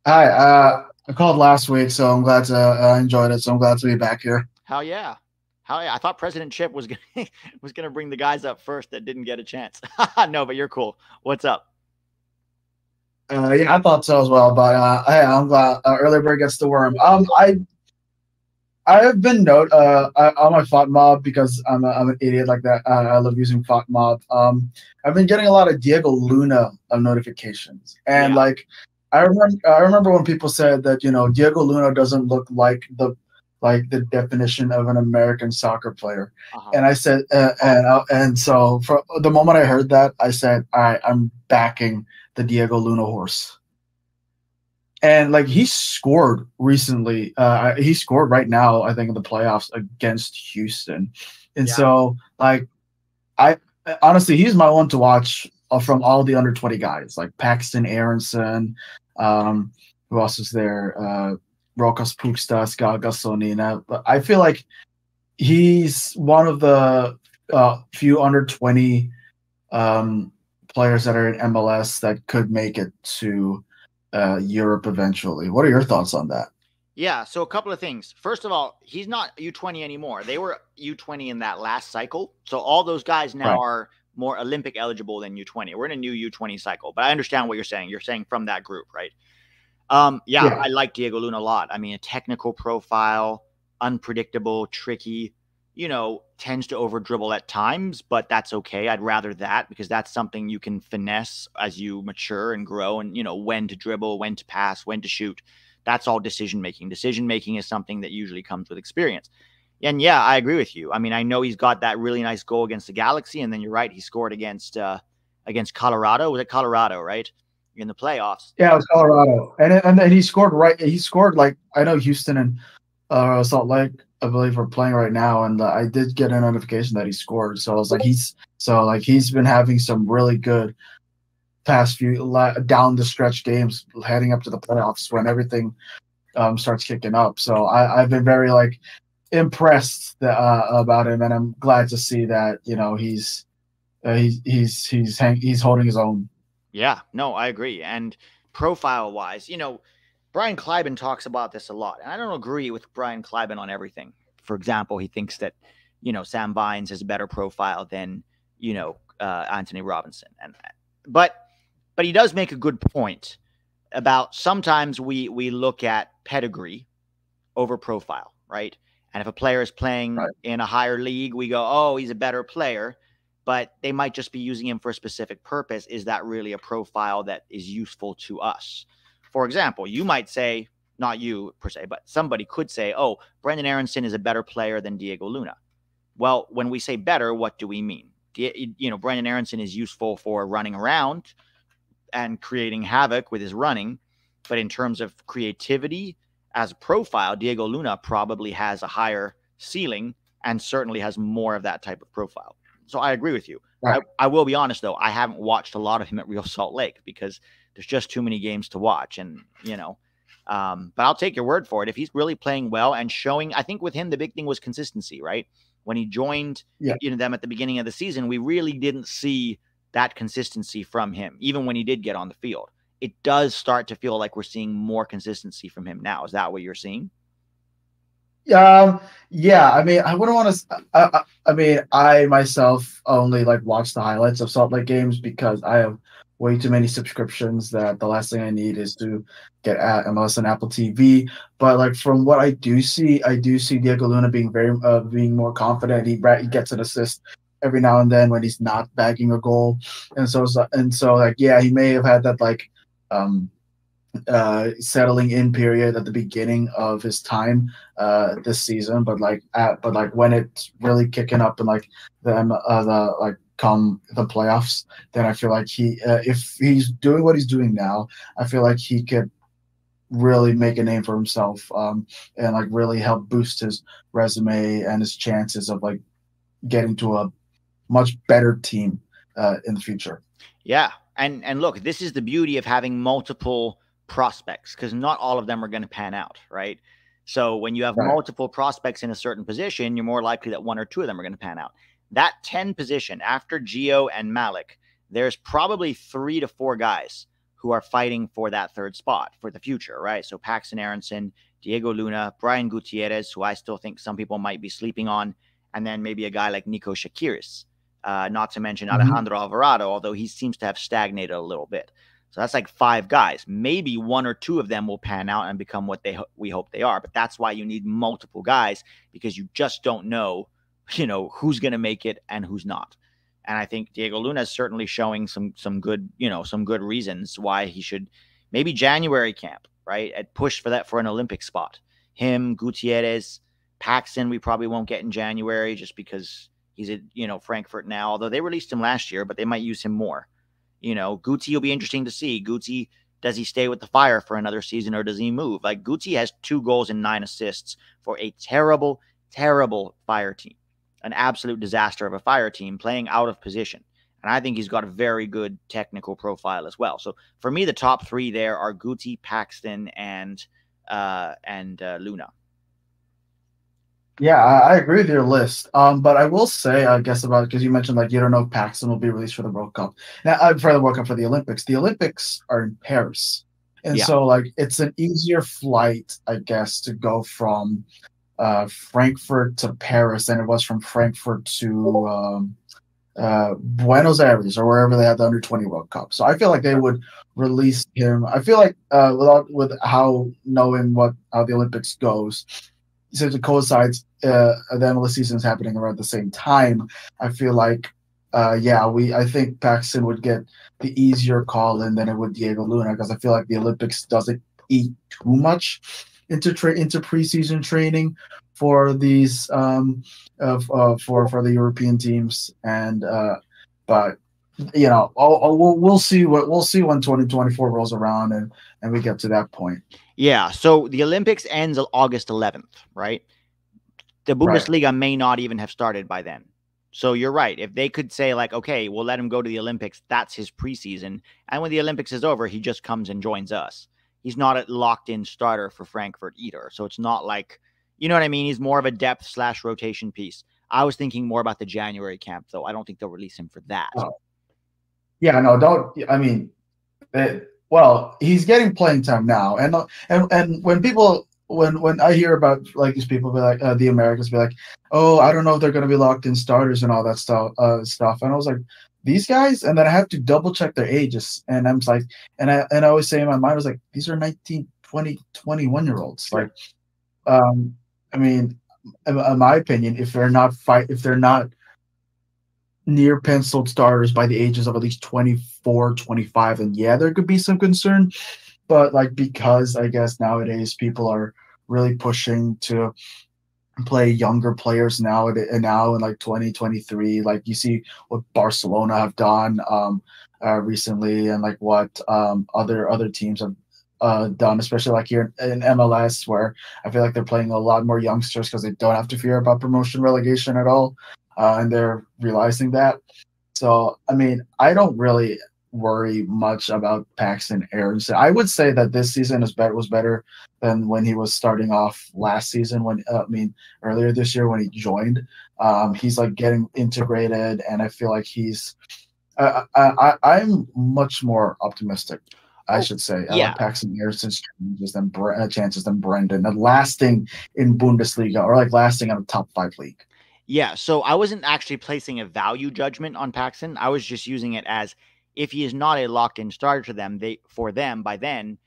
Hi. Uh, I called last week, so I'm glad to uh, enjoyed it. So I'm glad to be back here. Hell yeah. How I thought President Chip was gonna was gonna bring the guys up first that didn't get a chance. no, but you're cool. What's up? Uh, yeah, I thought so as well. But uh, hey, I'm glad uh, early bird gets the worm. Um, I I have been note uh I, on my FotMob because I'm a, I'm an idiot like that. Uh, I love using FotMob. Um, I've been getting a lot of Diego Luna uh, notifications, and Yeah. like I remember I remember when people said that you know Diego Luna doesn't look like the like the definition of an American soccer player, Uh-huh. and I said uh, and uh, and so for the moment I heard that I said all right I'm backing the Diego Luna horse and like he scored recently. Uh, he scored right now, I think, in the playoffs against Houston, and Yeah. so like, I honestly he's my one to watch uh, from all the under twenty guys like Paxton Aronson, um, who else is there? Uh, Rokas Pukstas, Gaga Slonina. But I feel like he's one of the uh, few under twenty um, players that are in MLS that could make it to uh, Europe eventually. What are your thoughts on that? Yeah, so a couple of things. First of all, he's not U20 anymore. They were U20 in that last cycle. So all those guys now Right. are more Olympic eligible than U20. We're in a new U20 cycle, but I understand what you're saying. You're saying from that group, right? Um, yeah, Yeah. I like Diego Luna a lot. I mean, a technical profile, unpredictable, tricky, you know, tends to over dribble at times, but that's okay. I'd rather that because that's something you can finesse as you mature and grow and, you know, when to dribble, when to pass, when to shoot that's all decision making. Decision making is something that usually comes with experience. And yeah, I agree with you. I mean, I know he's got that really nice goal against the Galaxy, and then you're right, he scored against uh against Colorado. Was it Colorado, right? In the playoffs. Yeah, it was Colorado, and and then he scored right. He scored like I know Houston and uh, Salt Lake, I believe, are playing right now, and uh, I did get a notification that he scored. So I was like, he's so like he's been having some really good past few down the stretch games heading up to the playoffs when everything um, starts kicking up. So I, I've been very like impressed uh, about him, and I'm glad to see that you know he's uh, he's he's he's hang- he's holding his own. Yeah, no, I agree. And profile wise, you know, Brian Kleiben talks about this a lot. And I don't agree with Brian Kleiben on everything. For example, he thinks that, you know, Sam Vines has a better profile than, you know, uh, Anthony Robinson. And but but he does make a good point about sometimes we we look at pedigree over profile, right? And if a player is playing Right. in a higher league, we go, "Oh, he's a better player." But they might just be using him for a specific purpose. Is that really a profile that is useful to us? For example, you might say, not you per se, but somebody could say, "Oh, Brendan Aronson is a better player than Diego Luna." Well, when we say better, what do we mean? You know, Brendan Aronson is useful for running around and creating havoc with his running, but in terms of creativity as a profile, Diego Luna probably has a higher ceiling and certainly has more of that type of profile. So I agree with you. Right. I, I will be honest though, I haven't watched a lot of him at Real Salt Lake because there's just too many games to watch, and you know. Um, but I'll take your word for it. If he's really playing well and showing, I think with him the big thing was consistency, right? When he joined, Yeah. you know, them at the beginning of the season, we really didn't see that consistency from him, even when he did get on the field. It does start to feel like we're seeing more consistency from him now. Is that what you're seeing? Um, yeah, I mean, I wouldn't want to. I, I, mean, I myself only like watch the highlights of Salt Lake games because I have way too many subscriptions that the last thing I need is to get at MLS and Apple TV. But like from what I do see, I do see Diego Luna being very uh, being more confident. He he gets an assist every now and then when he's not bagging a goal, and so- and so like yeah, he may have had that like um uh settling in period at the beginning of his time uh this season but like at but like when it's really kicking up and like the um, uh, the like come the playoffs then i feel like he uh, if he's doing what he's doing now i feel like he could really make a name for himself um and like really help boost his resume and his chances of like getting to a much better team uh in the future Yeah. And and look, this is the beauty of having multiple prospects because not all of them are going to pan out, right? So when you have Right. multiple prospects in a certain position, you're more likely that one or two of them are going to pan out. That 10 position after Gio and Malik, there's probably three to four guys who are fighting for that third spot for the future, right? So Paxton Aronson, Diego Luna, Brian Gutierrez, who I still think some people might be sleeping on, and then maybe a guy like Niko Tsakiris, uh, not to mention Mhm. Alejandro Alvarado, although he seems to have stagnated a little bit. So that's like five guys. Maybe one or two of them will pan out and become what they ho- we hope they are. But that's why you need multiple guys because you just don't know, you know, who's going to make it and who's not. And I think Diego Luna is certainly showing some some good, you know, some good reasons why he should maybe January camp, right? At push for that for an Olympic spot. Him, Gutierrez, Paxton, we probably won't get in January just because he's at, you know, Frankfurt now, although they released him last year, but they might use him more. You know, Gucci will be interesting to see. Gucci, does he stay with the fire for another season or does he move? Like Gucci has two goals and nine assists for a terrible, terrible fire team, an absolute disaster of a fire team playing out of position. And I think he's got a very good technical profile as well. So for me, the top three there are Guti, Paxton, and uh, and uh, Luna. Yeah, I, I agree with your list. Um, but I will say, I guess about because you mentioned like you don't know if Paxton will be released for the World Cup. Now, uh, for the World Cup for the Olympics. The Olympics are in Paris, and Yeah. so like it's an easier flight, I guess, to go from uh, Frankfurt to Paris than it was from Frankfurt to um, uh, Buenos Aires or wherever they had the under twenty World Cup. So I feel like they would release him. I feel like uh, without with how knowing what how the Olympics goes, since it coincides, uh, the MLS season is happening around the same time. I feel like, uh, yeah, we I think Paxton would get the easier call in than it would Diego Luna because I feel like the Olympics doesn't eat too much into tra- into preseason training for these um uh, uh, for for the European teams and uh but you know I'll, I'll, we'll, we'll see what we'll see when 2024 rolls around and and we get to that point Yeah. So the Olympics ends August 11th, right? The Right. Bundesliga may not even have started by then. So you're right. If they could say like, okay, we'll let him go to the Olympics, that's his preseason, and when the Olympics is over, he just comes and joins us. He's not a locked-in starter for Frankfurt either. So it's not like, you know what I mean? He's more of a depth slash rotation piece. I was thinking more about the January camp, though. I don't think they'll release him for that. Oh. Yeah, no, don't. I mean, it, well, he's getting playing time now, and uh, and and when people when when I hear about like these people be like uh, the Americans be like, oh, I don't know if they're going to be locked in starters and all that stuff uh, stuff, and I was like, these guys, and then I have to double check their ages, and I'm like, and I and I always say in my mind I was like, these are 19, 20, 21 year olds, like, um, I mean, in, in my opinion, if they're not fight, if they're not near penciled starters by the ages of at least 24 25 and yeah there could be some concern but like because i guess nowadays people are really pushing to play younger players now and now in like 2023 like you see what barcelona have done um uh, recently and like what um other other teams have uh, done, especially like here in MLS, where I feel like they're playing a lot more youngsters because they don't have to fear about promotion relegation at all uh, and they're realizing that. So, I mean, I don't really worry much about Paxton Aronson. I would say that this season is better was better than when he was starting off last season. When uh, I mean earlier this year when he joined, um, he's like getting integrated, and I feel like he's. I, I, I'm much more optimistic. I Oh, should say. Yeah. like Paxton Aronson's chances than Bre- uh, chances than Brendan, and lasting in Bundesliga or like lasting in a top five league. Yeah, so I wasn't actually placing a value judgment on Paxton. I was just using it as if he is not a locked-in starter to them, they for them by then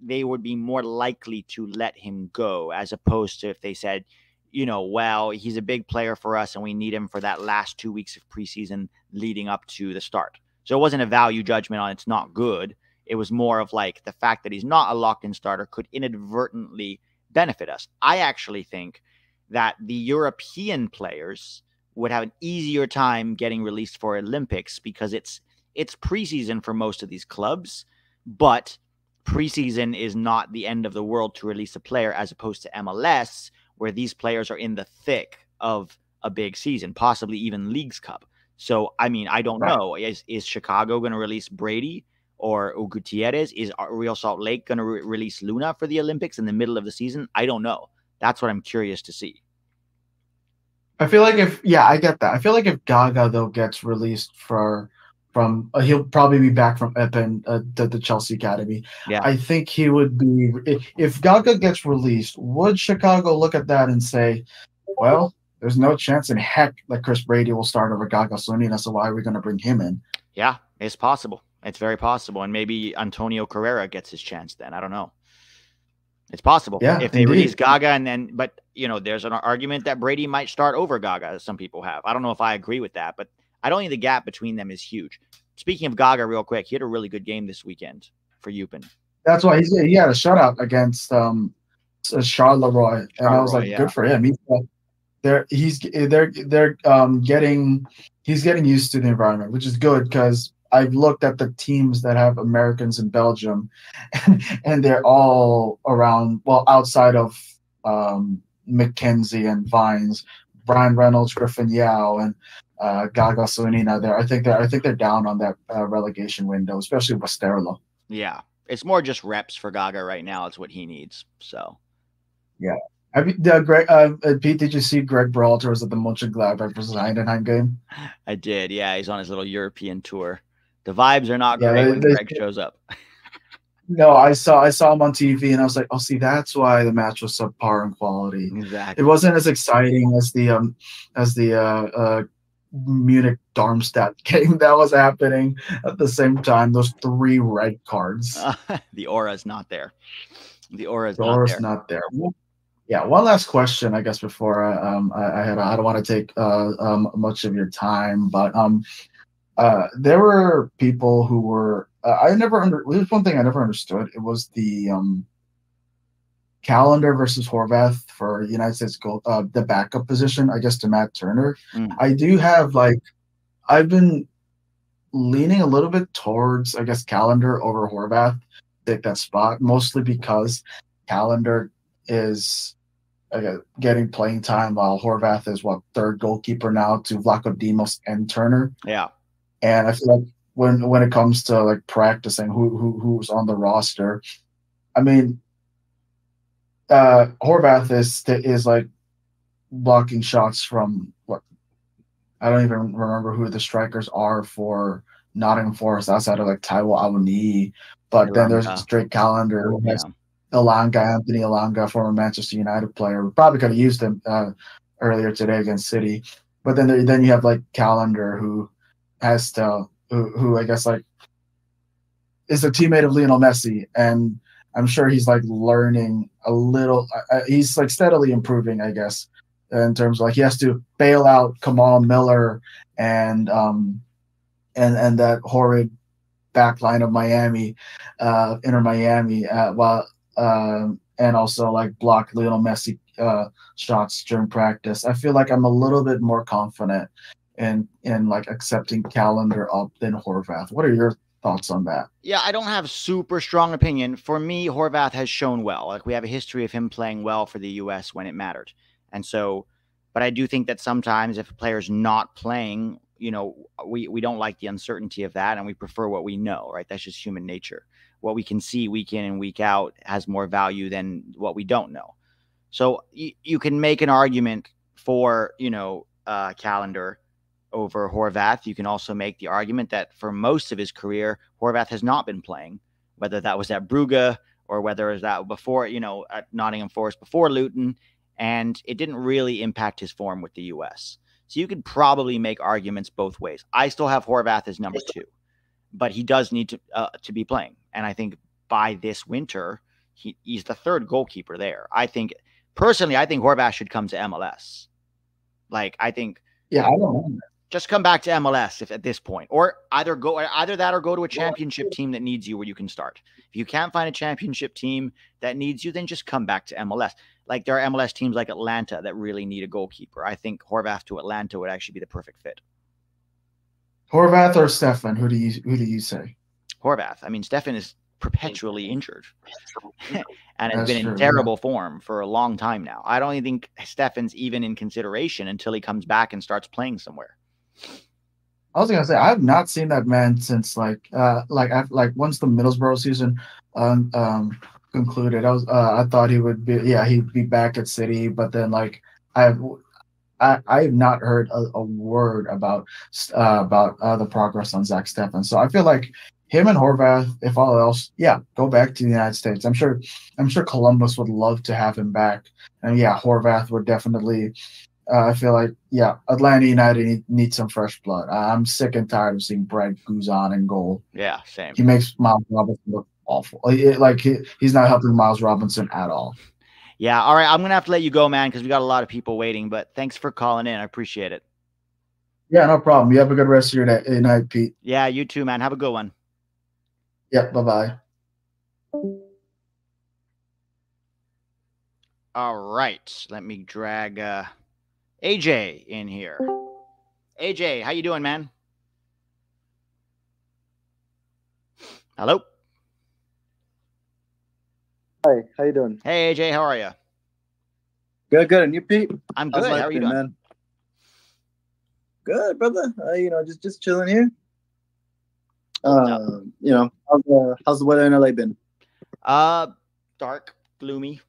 they would be more likely to let him go as opposed to if they said, you know, well, he's a big player for us and we need him for that last 2 weeks of preseason leading up to the start. So it wasn't a value judgment on it's not good. It was more of like the fact that he's not a locked-in starter could inadvertently benefit us. I actually think that the European players would have an easier time getting released for Olympics because it's it's preseason for most of these clubs, but preseason is not the end of the world to release a player as opposed to MLS where these players are in the thick of a big season, possibly even Leagues Cup. So I mean, I don't Right. know. Is is Chicago going to release Brady or Gutierrez? Is Real Salt Lake going to re- release Luna for the Olympics in the middle of the season? I don't know. That's what I'm curious to see. I feel like if yeah, I get that. I feel like if Gaga though gets released for from uh, he'll probably be back from Eupen uh, the, the Chelsea Academy. Yeah. I think he would be if, Gaga gets released. Would Chicago look at that and say, "Well, there's no chance in heck that Chris Brady will start over Gaga Slonina, so why are we going to bring him in?" Yeah, it's possible. It's very possible, and maybe Antonio Carrera gets his chance then. I don't know. It's possible. Yeah, if they indeed. release Gaga and then, but you know, there's an argument that Brady might start over Gaga. As some people have. I don't know if I agree with that, but I don't think the gap between them is huge. Speaking of Gaga, real quick, he had a really good game this weekend for Eupen. That's why he's, he had a shutout against um Charleroi, and I was like, yeah. good for him. He's uh, they're he's they're they're um getting he's getting used to the environment, which is good because I've looked at the teams that have Americans in Belgium, and, and they're all around well outside of um McKenzie and Vines, Brian Reynolds, Griffin Yow, and uh, Gaga Slonina. There, I think they're I think they're down on that uh, relegation window, especially Westerlo. Yeah, it's more just reps for Gaga right now. It's what he needs. So yeah. Have you, the Greg, uh, uh, Pete? Did you see Greg Berhalter was at the Mönchengladbach versus Heidenheim game? I did. Yeah, he's on his little European tour. The vibes are not Yeah, great they- when they- Greg shows up. No, I saw I saw him on TV, and I was like, oh, see, that's why the match was subpar in quality. It wasn't as exciting as the um as the uh, uh Munich Darmstadt game that was happening at the same time. Those three red cards. the aura is not there. The aura's The not there. not there. Yeah, one last question, I guess, before I, um, I, I had. I don't want to take uh, um, much of your time, but um, uh, there were people who were. Uh, I never under. There's one thing I never understood. It was the um, Callender versus Horvath for United States goal, uh, the backup position, I guess, to Matt Turner. Mm. I do have like, I've been leaning a little bit towards, I guess, Callender over Horvath take that spot, mostly because Callender is uh, getting playing time while Horvath is what third goalkeeper now to Vlachodimos and Turner. Yeah. And I feel like when when it comes to like practicing who who who's on the roster, I mean, uh Horvath is is like blocking shots from what I don't even remember who the strikers are for Nottingham Forest outside of like Taiwo Awani. But then there's. Drake Callender who has Yeah. Elanga, Anthony Elanga, former Manchester United player. We Probably could have used him uh, earlier today against City. But then there, then you have like Callender who has to who, who I guess like is a teammate of Lionel Messi, and I'm sure he's like learning a little. Uh, uh, he's like steadily improving, I guess, in terms of like he has to bail out Kamal Miller and um and and that horrid back line of Miami, uh, Inter Miami, uh, while um, and also like block Lionel Messi uh, shots during practice. I feel like I'm a little bit more confident in in like accepting Callender up than Horvath. What are your thoughts on that? Yeah, I don't have super strong opinion. For me, Horvath has shown well. Like we have a history of him playing well for the US when it mattered. And so but I do think that sometimes if a player's not playing, you know, we we don't like the uncertainty of that and we prefer what we know, right? That's just human nature. What we can see week in and week out has more value than what we don't know. So you, can make an argument for, you know, uh Callender over Horvath. You can also make the argument that for most of his career, Horvath has not been playing, whether that was at Brugge or whether it was that before, you know, at Nottingham Forest before Luton, and it didn't really impact his form with the US. So you could probably make arguments both ways. I still have Horvath as number two, but he does need to uh, to be playing, and I think by this winter he, he's the third goalkeeper there. I think personally, I think Horvath should come to MLS. Like I think Yeah, I don't. Just come back to MLS if at this point, or either go either that or go to a championship team that needs you where you can start. If you can't find a championship team that needs you, then just come back to MLS. Like there are MLS teams like Atlanta that really need a goalkeeper. I think Horvath to Atlanta would actually be the perfect fit. Horvath or Steffen? Who do you who do you say? Horvath. I mean, Steffen is perpetually injured and has been in true, yeah. terrible form for a long time now. I don't even think Steffen's even in consideration until he comes back and starts playing somewhere. I was gonna say I have not seen that man since like uh like like once the Middlesbrough season um um concluded. I was uh, I thought he would be yeah he'd be back at City, but then like I've I I have not heard a, a word about uh, about uh, the progress on Zach Steffen. So I feel like him and Horvath, if all else, yeah, go back to the United States. I'm sure I'm sure Columbus would love to have him back, and yeah, Horvath would definitely Uh, I feel like yeah, Atlanta United need, need some fresh blood. I'm sick and tired of seeing Brad Guzan in goal. Yeah, same. He makes Miles Robinson look awful. Like he, he's not helping Miles Robinson at all. Yeah. All right. I'm gonna have to let you go, man, because we got a lot of people waiting. But thanks for calling in. I appreciate it. Yeah, no problem. You have a good rest of your day, night, Pete. Yeah, you too, man. Have a good one. Yep. Bye bye. All right. Let me drag uh, AJ in here. AJ, how you doing, man? Hello. Hi, how you doing? Hey AJ, how are you? Good, good. And you, Pete? I'm good. How are you doing? man? Good, brother. Uh, you know, just just chilling here. Uh, you know, how's the how's the weather in LA been? Uh, dark, gloomy.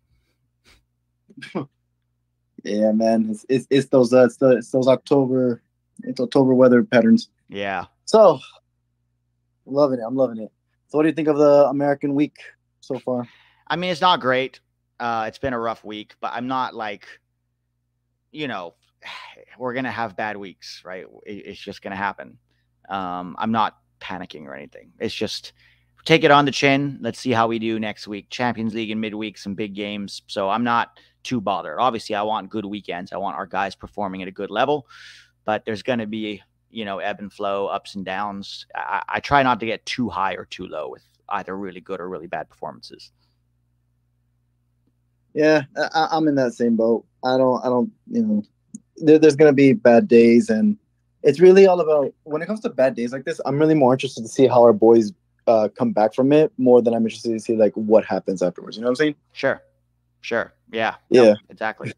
Yeah, man. It's it's, it's those uh, it's, the, it's those October it's October weather patterns. Yeah. So, loving it. I'm loving it. So, what do you think of the American week so far? I mean, it's not great. Uh, it's been a rough week, but I'm not like, you know, we're gonna have bad weeks, right? It, it's just gonna happen. Um, I'm not panicking or anything. It's just take it on the chin. Let's see how we do next week. Champions League in midweek, some big games. So I'm not too bothered. Obviously, I want good weekends. I want our guys performing at a good level, but there's gonna be, you know, ebb and flow, ups and downs. I, I try not to get too high or too low with either really good or really bad performances. Yeah, I, I'm in that same boat. I don't, I don't, you know, there, there's gonna be bad days, and it's really all about when it comes to bad days like this. I'm really more interested to see how our boys uh, come back from it more than I'm interested to see like what happens afterwards. You know what I'm saying? Sure. Sure. Yeah. Yeah. No, exactly.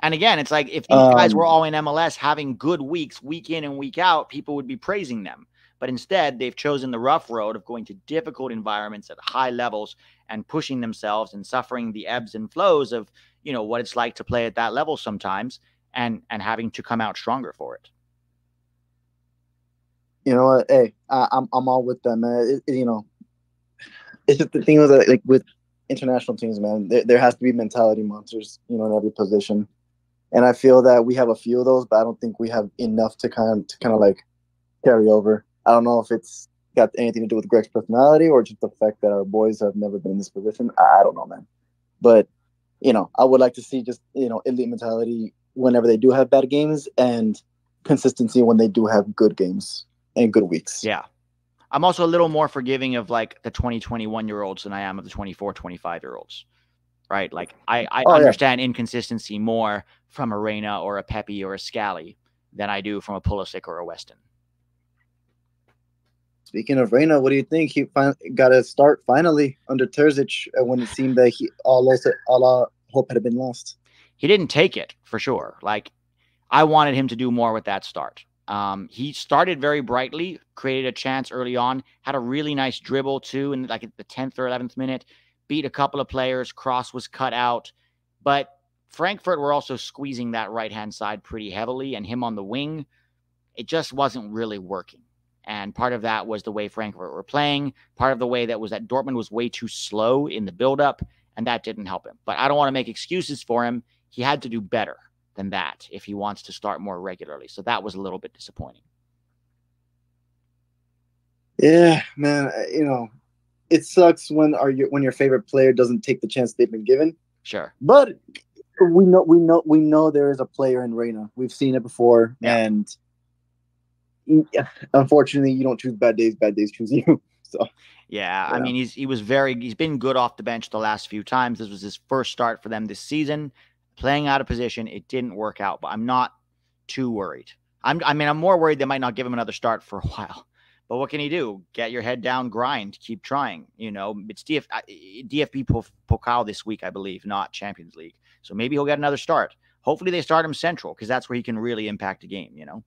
and again, it's like if these guys Um, were all in MLS having good weeks, week in and week out, people would be praising them. But instead, they've chosen the rough road of going to difficult environments at high levels and pushing themselves and suffering the ebbs and flows of, you know, what it's like to play at that level sometimes and and having to come out stronger for it. You know? Hey, I, I'm I'm all with them, man. It, it- you know, it's just the thing with like with international teams, man. There, there has to be mentality monsters, you know, in every position. And I feel that we have a few of those, but I don't think we have enough to kind of to kind of like carry over. I don't know if it's got anything to do with Greg's personality or just the fact that our boys have never been in this position. I, I don't know, man. But you know, I would like to see just you know elite mentality whenever they do have bad games and consistency when they do have good games and good weeks. Yeah. I'm also a little more forgiving of like the 20, 21 year olds than I am of the 24, 25 year olds. Right. Like I, I Oh, yeah. understand inconsistency more from a Reyna or a Pepe or a Scally than I do from a Pulisic or a Weston. Speaking of Reyna, what do you think? He fin- got a start finally under Terzic uh, when it seemed that he all else, all uh, hope had been lost. He didn't take it for sure. Like I wanted him to do more with that start. Um, he started very brightly, created a chance early on, had a really nice dribble too, in like the 10th or 11th minute, beat a couple of players, cross was cut out. But Frankfurt were also squeezing that right hand side pretty heavily, and him on the wing, it just wasn't really working. And part of that was the way Frankfurt were playing. Part of the way that was that Dortmund was way too slow in the buildup, and that didn't help him. But I don't want to make excuses for him. He had to do better than that if he wants to start more regularly. So that was a little bit disappointing. Yeah, man. You know, it sucks when our when your favorite player doesn't take the chance they've been given. Sure. But we know we know we know there is a player in Reyna. We've seen it before, Yeah. and unfortunately, you don't choose bad days. Bad days choose you. So Yeah, I mean he's he was very he's been good off the bench the last few times. This was his first start for them this season, playing out of position. It didn't work out, but I'm not too worried. I'm I mean I'm more worried they might not give him another start for a while. But what can he do? Get your head down, grind, keep trying. You know, it's DF, DFB Pokal this week, I believe, not Champions League. So maybe he'll get another start. Hopefully they start him central because that's where he can really impact a game. You know.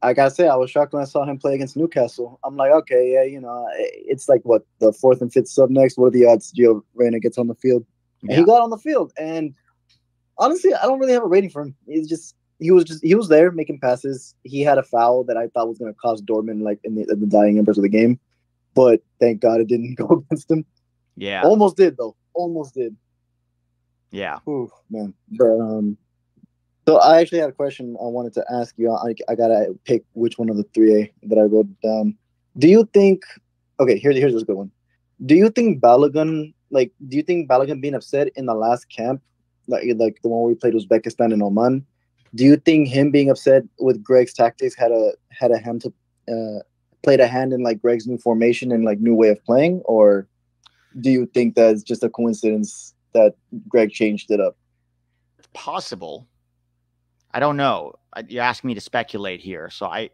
I gotta say, I was shocked when I saw him play against Newcastle. I'm like, okay, yeah, you know, it's like what the fourth and fifth sub next. What are the odds Gio Reyna gets on the field? Yeah. he got on the field, and honestly, I don't really have a rating for him. He's just he was just he was there making passes. He had a foul that I thought was going to cost Dortmund like in the, in the dying embers of the game, but thank God it didn't go against him. Yeah. Almost did though. Almost did. Yeah. Ooh, man. But um, So I actually had a question I wanted to ask you. I, I gotta pick which one of the three A that I wrote down. Do you think? Okay, here, here's a good one. Do you think Balogun, like, do you think Balogun being upset in the last camp, like, like the one where we played Uzbekistan and Oman, do you think him being upset with Greg's tactics had a had a hand to uh, played a hand in like Greg's new formation and like new way of playing, or do you think that's just a coincidence that Greg changed it up? Possible. I don't know. You're asking me to speculate here, so I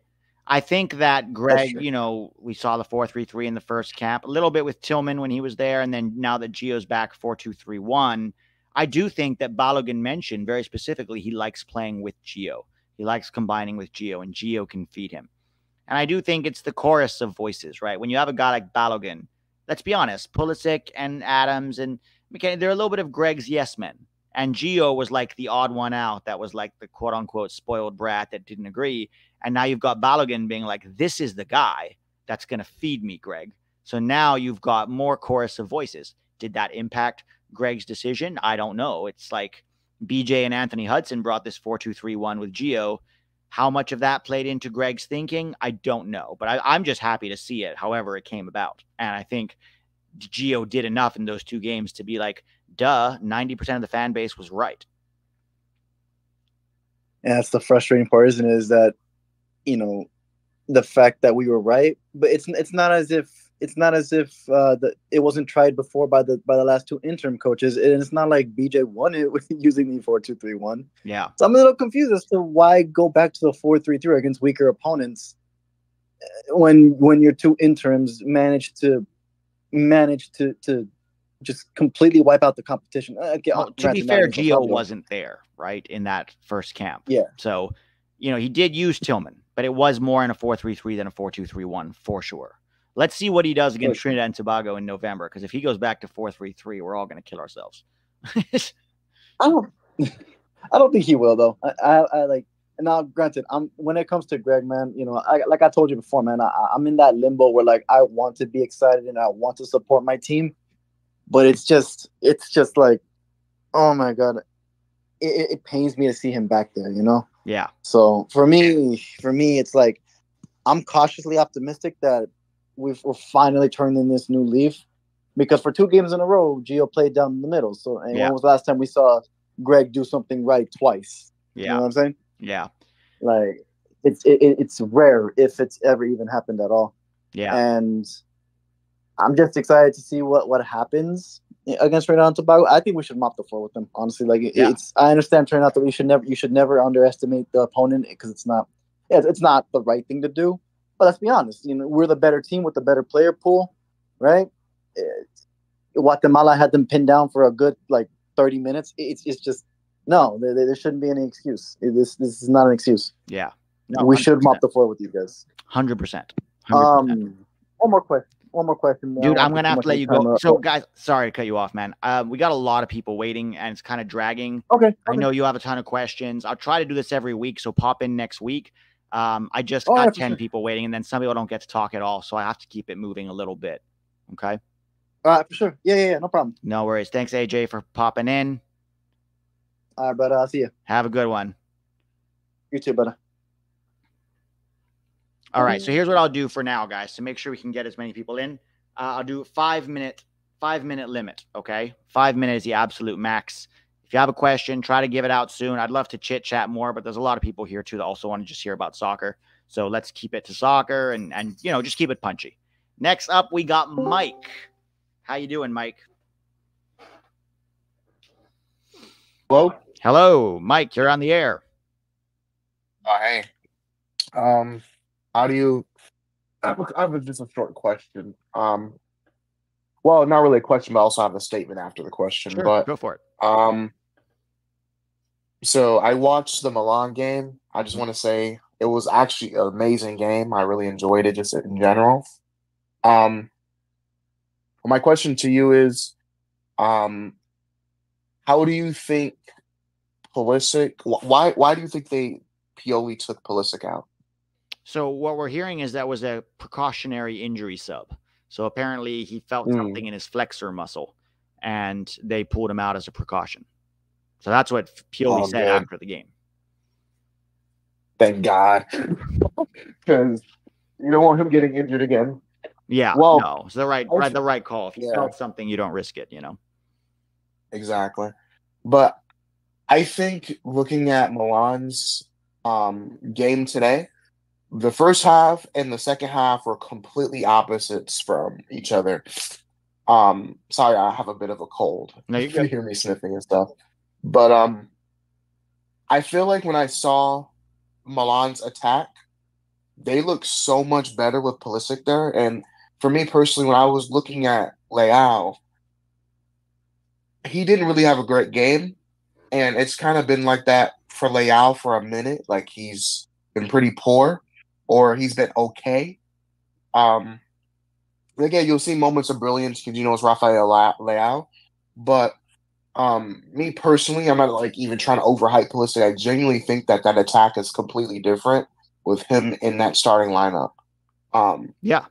I think that Greg, you know, we saw the 4-3-3 in the first camp, a little bit with Tillman when he was there, and then now that Gio's back 4-2-3-1, I do think that Balogun mentioned very specifically he likes playing with Gio. He likes combining with Gio, and Gio can feed him. And I do think it's the chorus of voices, right? When you have a guy like Balogun, let's be honest, Pulisic and Adams and McKennie, they're a little bit of Greg's yes men. And Gio was like the odd one out that was like the quote unquote spoiled brat that didn't agree. And now you've got Balogun being like, this is the guy that's going to feed me, Greg. So now you've got more chorus of voices. Did that impact Greg's decision? I don't know. It's like BJ and Anthony Hudson brought this 4 2 3 1 with Gio. How much of that played into Greg's thinking, I don't know. But I, I'm just happy to see it, however, it came about. And I think Gio did enough in those two games to be like, duh, 90% of the fan base was right. And that's the frustrating part, isn't it? Is that, you know, the fact that we were right, but it's it's not as if it's not as if uh, the, it wasn't tried before by the by the last two interim coaches, and it's not like BJ won it with using the four two three one. Yeah, so I'm a little confused as to why go back to the four three three against weaker opponents uh, when when your two interims managed to manage to to just completely wipe out the competition. Uh, well, to be fair, Gio wasn't there, right, in that first camp. Yeah. So, you know, he did use Tillman, but it was more in a 4-3-3 than a 4-2-3-1 for sure. Let's see what he does against sure. Trinidad and Tobago in November, because if he goes back to 4-3-3, we're all going to kill ourselves. I don't. I don't think he will though. I, I, I like now. Granted, I'm when it comes to Greg, man. You know, I, like I told you before, man. I, I'm in that limbo where like I want to be excited and I want to support my team, but it's just it's just like oh my god. It, it, pains me to see him back there you know? Yeah. So for me for me it's like i'm cautiously optimistic that we've, we're finally turning this new leaf because for two games in a row Gio played down the middle. So and yeah. when was the last time we saw greg do something right twice? Yeah. you know what i'm saying? Yeah. Like it's it, it's rare if it's ever even happened at all. Yeah. And I'm just excited to see what what happens against Trinidad and Tobago. I think we should mop the floor with them. Honestly, like yeah. it's I understand out that we should never you should never underestimate the opponent because it's not yeah, it's not the right thing to do. But let's be honest, you know we're the better team with the better player pool, right? It's, Guatemala had them pinned down for a good like 30 minutes. It's it's just no, there, there shouldn't be any excuse. This this is not an excuse. Yeah, no, we should mop the floor with you guys. Hundred percent. Um, one more question one more question. Dude, I'm gonna have to let you go. So, guys, sorry to cut you off, man. Um, we got a lot of people waiting, and it's kind of dragging. Okay, okay. I know you have a ton of questions. I'll try to do this every week, so pop in next week. Um, I just oh, got ten sure. people waiting, and then some people don't get to talk at all, so I have to keep it moving a little bit. Okay. All right, for sure. Yeah, yeah, yeah. No problem. No worries. Thanks, AJ, for popping in. All right, brother. I'll see you. Have a good one. You too, brother. All right. So here's what I'll do for now, guys, to make sure we can get as many people in. Uh, I'll do five minute, five minute limit. Okay. Five minutes is the absolute max. If you have a question, try to give it out soon. I'd love to chit chat more, but there's a lot of people here too that also want to just hear about soccer. So let's keep it to soccer and and you know just keep it punchy. Next up, we got Mike. How you doing, Mike? Hello. Hello, Mike. You're on the air. Oh, hey. Um, how do you? I have, a, I have a, just a short question. Um, well, not really a question, but I also have a statement after the question. Sure, but go for it. Um, so I watched the Milan game. I just want to say it was actually an amazing game. I really enjoyed it, just in general. Um, my question to you is, um, how do you think Pulisic? Why why do you think they Pioli took Pulisic out? So what we're hearing is that was a precautionary injury sub. So apparently he felt mm. something in his flexor muscle, and they pulled him out as a precaution. So that's what Pioli oh, said after the game. Thank God, because you don't want him getting injured again. Yeah, Well, no, it's the right, right, the right call. If you Yeah. felt something, you don't risk it. You know. Exactly. But I think looking at Milan's um, game today, the first half and the second half were completely opposites from each other. Um, sorry, I have a bit of a cold. No, You can hear me sniffing and stuff. But um, I feel like when I saw Milan's attack, they look so much better with Pulisic there. And for me personally, when I was looking at Leao, he didn't really have a great game, and it's kind of been like that for Leao for a minute. Like he's been pretty poor, or he's been okay. Um, again, you'll see moments of brilliance because you know it's Rafael Leao, but um, me personally, I'm not like even trying to overhype Pulisic. I genuinely think that that attack is completely different with him in that starting lineup. Um, Yeah,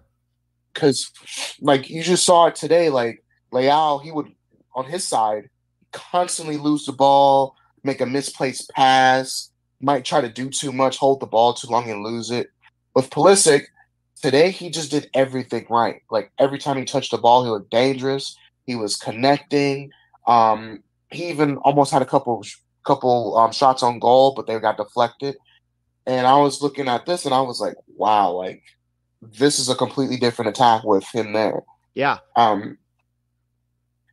because like you just saw it today like Leao he would on his side constantly lose the ball make a misplaced pass might try to do too much hold the ball too long and lose it with Pulisic today he just did everything right. Like every time he touched the ball he looked dangerous. He was connecting. Um he even almost had a couple couple um, shots on goal but they got deflected. And I was looking at this and I was like wow like this is a completely different attack with him there. yeah, Um,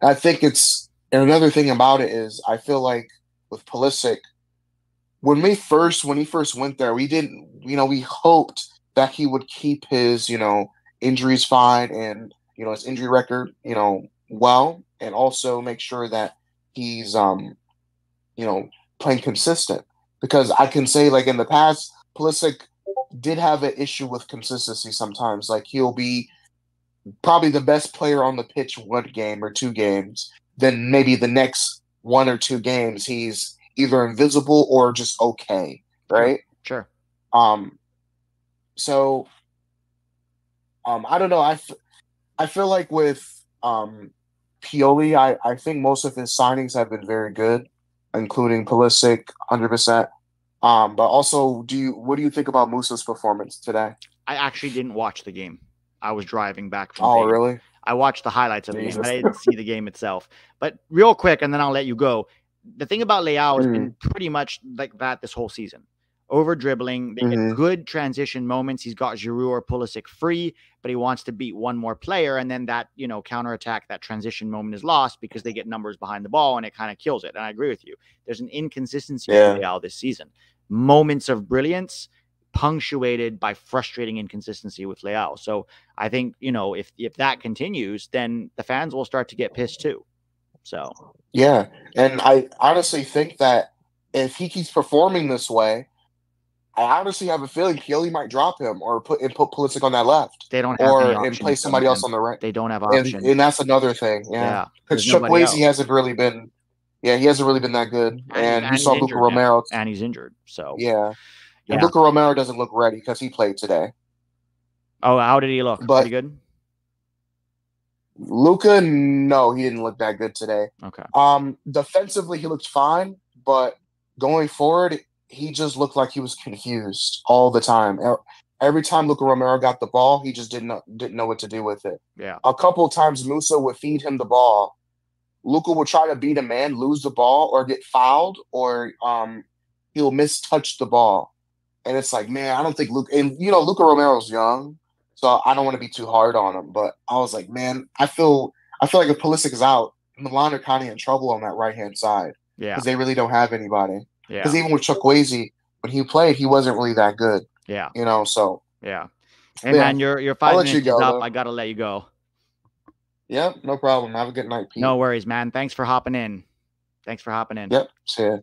I think it's and another thing about it is I feel like with Pulisic, when we first when he first went there, we didn't you know we hoped that he would keep his you know injuries fine and you know his injury record you know well and also make sure that he's um you know playing consistent because I can say like in the past Pulisic did have an issue with consistency sometimes. Like he'll be probably the best player on the pitch one game or two games, then maybe the next one or two games he's either invisible or just okay, right? sure. Um, so um, I don't know. I, f- I feel like with um, Pioli, I, I think most of his signings have been very good, including Pulisic, hundred percent. Um, but also, do you what do you think about Musah's performance today? I actually didn't watch the game. I was driving back from. Oh, Vegas. really? I watched the highlights of the game, but I didn't see the game itself. But real quick, and then I'll let you go. The thing about Leao has been pretty much like that this whole season. Over dribbling, they Mhm. get good transition moments. He's got Giroud or Pulisic free, but he wants to beat one more player, and then that you know counterattack, that transition moment is lost because they get numbers behind the ball, and it kind of kills it. And I agree with you. There's an inconsistency Yeah. with Leao this season. Moments of brilliance punctuated by frustrating inconsistency with Leao. So I think you know if if that continues, then the fans will start to get pissed too. So Yeah, and I honestly think that if he keeps performing this way, I honestly have a feeling Pioli might drop him or put and put Pulisic on that left, they don't have or and play somebody else on the right. They don't have And, options. and that's another thing. yeah, Yeah, because Chukwueze hasn't really been. Yeah, he hasn't really been that good, And- and, and you saw Luka injured now. Romero. and he's injured. So Yeah, Yeah. and Luka Romero doesn't look ready because he played today. oh, how did he look? But- Pretty good. Luka, no, he didn't look that good today. Okay. Um, defensively, he looked fine, but going forward, he just looked like he was confused all the time. Every time Luka Romero got the ball, he just didn't know, didn't know what to do with it. Yeah. A couple of times, Musah would feed him the ball. Luka would try to beat a man, lose the ball, or get fouled, or um, he'll mistouch the ball. And it's like, man, I don't think Luka. And you know, Luka Romero's young, so I don't want to be too hard on him. But I was like, man, I feel, I feel like if Pulisic is out, Milan are kind of in trouble on that right hand side Yeah. because they really don't have anybody. Yeah. Because even with Chukwueze, when he played, he wasn't really that good, Yeah. you know. So Yeah. Hey Yeah. man, your your five let you minutes is go, up. though. I gotta let you go. yeah, no problem. Have a good night, Pete. No worries, man. Thanks for hopping in. Thanks for hopping in. Yep. See ya.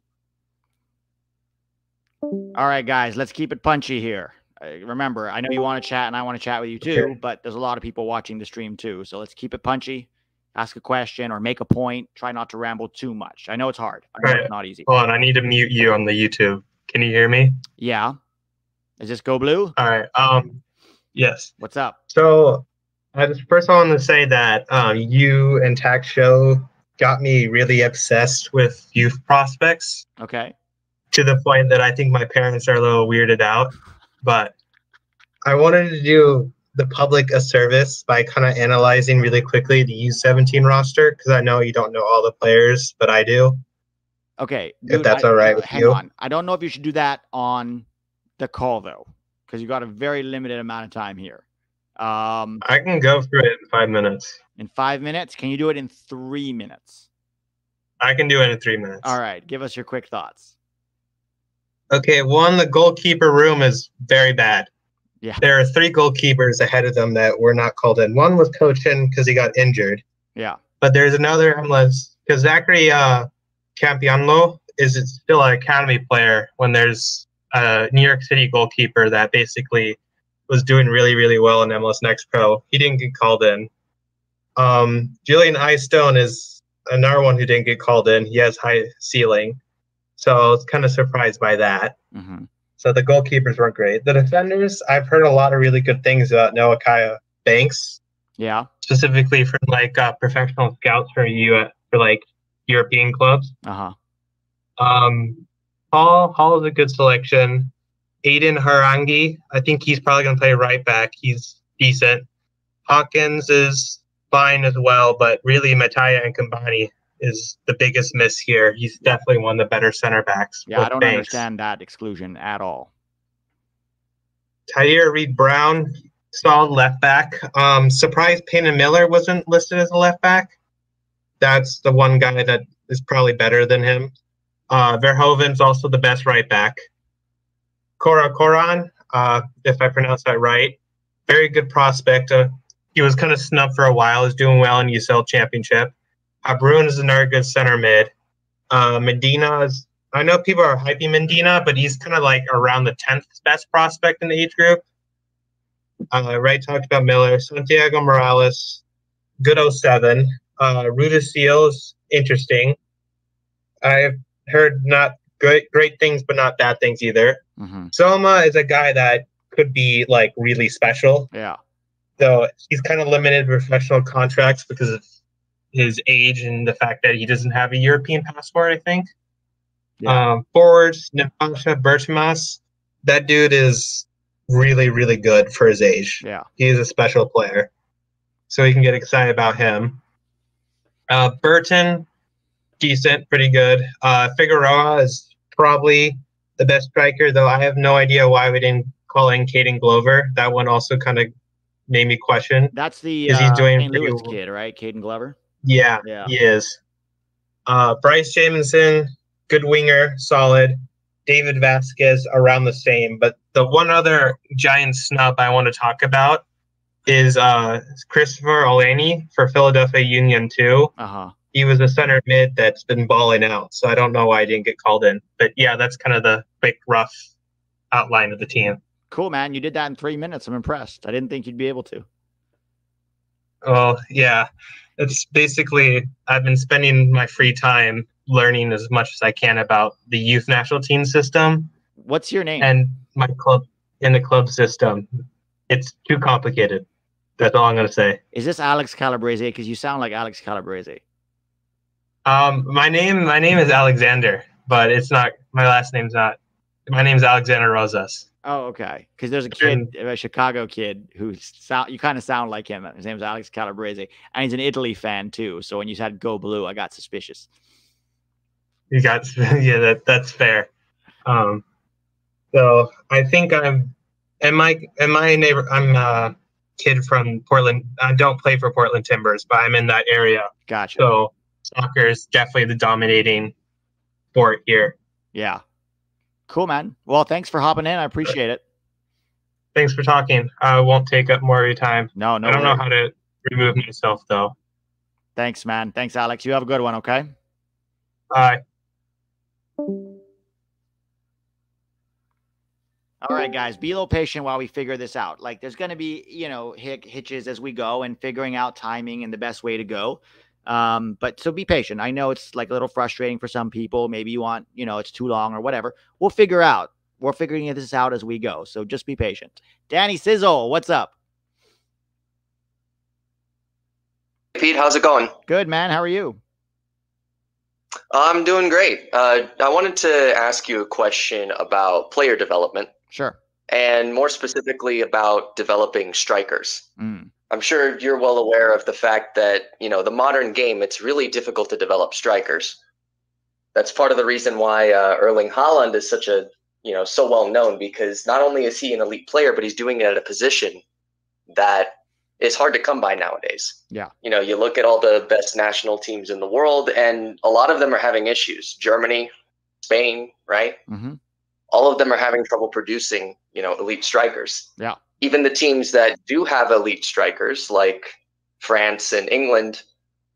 All right, guys, let's keep it punchy here. Uh, remember, I know you want to chat and I want to chat with you too, Okay. but there's a lot of people watching the stream too. So let's keep it punchy. Ask a question or make a point. Try not to ramble too much. I know it's hard. I know Right. it's not easy. Hold on, I need to mute you on the YouTube. Can you hear me? Yeah. Is this Go Blue? All right. Um, yes. What's up? So I just first I want to say that um, you and Tax Show got me really obsessed with youth prospects. Okay. to the point that I think my parents are a little weirded out. But I wanted to do the public a service by kind of analyzing really quickly the U17 roster because I know you don't know all the players, but I do. Okay, If that's I- all right with hang you. on. I don't know if you should do that on the call though, because you got a very limited amount of time here. Um, I can go through it in five minutes. in five minutes, can you do it in three minutes? I can do it in three minutes. All right, give us your quick thoughts. Okay, one, the goalkeeper room is very bad. Yeah. There are three goalkeepers ahead of them that were not called in. One was Kochen because he got injured. Yeah, But there's another unless because Zachary uh, Campiano is still an academy player when there's a New York City goalkeeper that basically was doing really, really well in MLS Next Pro. He didn't get called in. Um, Julian Eystone is another one who didn't get called in. He has high ceiling. So I was kind of surprised by that. hmm So the goalkeepers weren't great. The defenders, I've heard a lot of really good things about Noahkai Banks yeah, specifically from like uh, professional scouts for you for like European clubs. uh huh. Um, Hall Hall is a good selection. Aiden Harangi, I think he's probably going to play right back. He's decent. Hawkins is fine as well, but really Matai Akinmboni is the biggest miss here. He's definitely one of the better center backs. Yeah, I don't Banks. understand that exclusion at all. Tahir Reid-Brown, solid left back. Um, surprised Payne Miller wasn't listed as a left back. That's the one guy that is probably better than him. Uh, Verhoeven's also the best right back. Cora Coran, uh, if I pronounce that right, very good prospect. Uh, he was kind of snubbed for a while. He's doing well in USL Championship. Uh, Bruin is another good center mid. Uh, Medina is I know people are hyping Medina, but he's kind of like around the 10th best prospect in the age group. Uh, Ray talked about Miller, Santiago Morales, good 07. Uh, Rudisill, interesting. I've heard not great, great things, but not bad things either. hmm Soma is a guy that could be like really special, Yeah, though he's kind of limited professional contracts because of his age and the fact that he doesn't have a European passport, I think. Yeah. Um, forwards, Nimfasha Berchimas, that dude is really, really good for his age. yeah. He is a special player. So you can get excited about him. Uh, Burton, decent, pretty good. Uh, Figueroa is probably the best striker, though I have no idea why we didn't call in Caden Glover. That one also kind of made me question. That's the Is he uh, doing St. pretty well? kid, right? Caden Glover. Yeah, Yeah. he is. Uh, Bryce Jamison, good winger, solid. David Vazquez, around the same. But the one other giant snub I want to talk about is uh, Christopher Olaney for Philadelphia Union too. Uh huh. He was a center mid that's been balling out. So I don't know why I didn't get called in. But yeah, that's kind of the quick, rough outline of the team. Cool, man. You did that in three minutes. I'm impressed. I didn't think you'd be able to. Well, yeah, it's basically I've been spending my free time learning as much as I can about the youth national team system What's your name? and my club in the club system. It's too complicated. That's all I'm gonna say. Is this Alex Calabrese? Because you sound like Alex Calabrese. Um, my name my name is Alexander, but it's not my last name's not. My name's Alexander Rosas. Oh, okay. Because there's a kid, a Chicago kid who you kind of sound like him. His name's Alex Calabrese, and he's an Italy fan too. So when you said "Go Blue," I got suspicious. You got yeah, that that's fair. Um, so I think I'm, am my am my neighbor? I'm a kid from Portland. I don't play for Portland Timbers, but I'm in that area. Gotcha. So soccer is definitely the dominating sport here. yeah. Cool, man. Well, thanks for hopping in. I appreciate it. Thanks for talking. I won't take up more of your time. No, no. I don't know how to remove myself though. Thanks, man. Thanks, Alex. You have a good one. Okay. Bye. All right, guys, be a little patient while we figure this out. Like, there's going to be, you know, hitches as we go and figuring out timing and the best way to go. Um, but so be patient. I know it's like a little frustrating for some people. Maybe you want, you know, it's too long or whatever. We'll figure out. We're figuring this out as we go. So just be patient. Danny Sizzle, what's up? Hey Pete, how's it going? Good, man. How are you? I'm doing great. Uh, I wanted to ask you a question about player development. Sure. And more specifically about developing strikers. Mm. I'm sure you're well aware of the fact that, you know, the modern game, it's really difficult to develop strikers. That's part of the reason why uh, Erling Haaland is such a, you know, so well known because not only is he an elite player, but he's doing it at a position that is hard to come by nowadays. Yeah. You know, you look at all the best national teams in the world, and a lot of them are having issues. Germany, Spain, right? hmm All of them are having trouble producing, you know, elite strikers. Yeah. Even the teams that do have elite strikers, like France and England,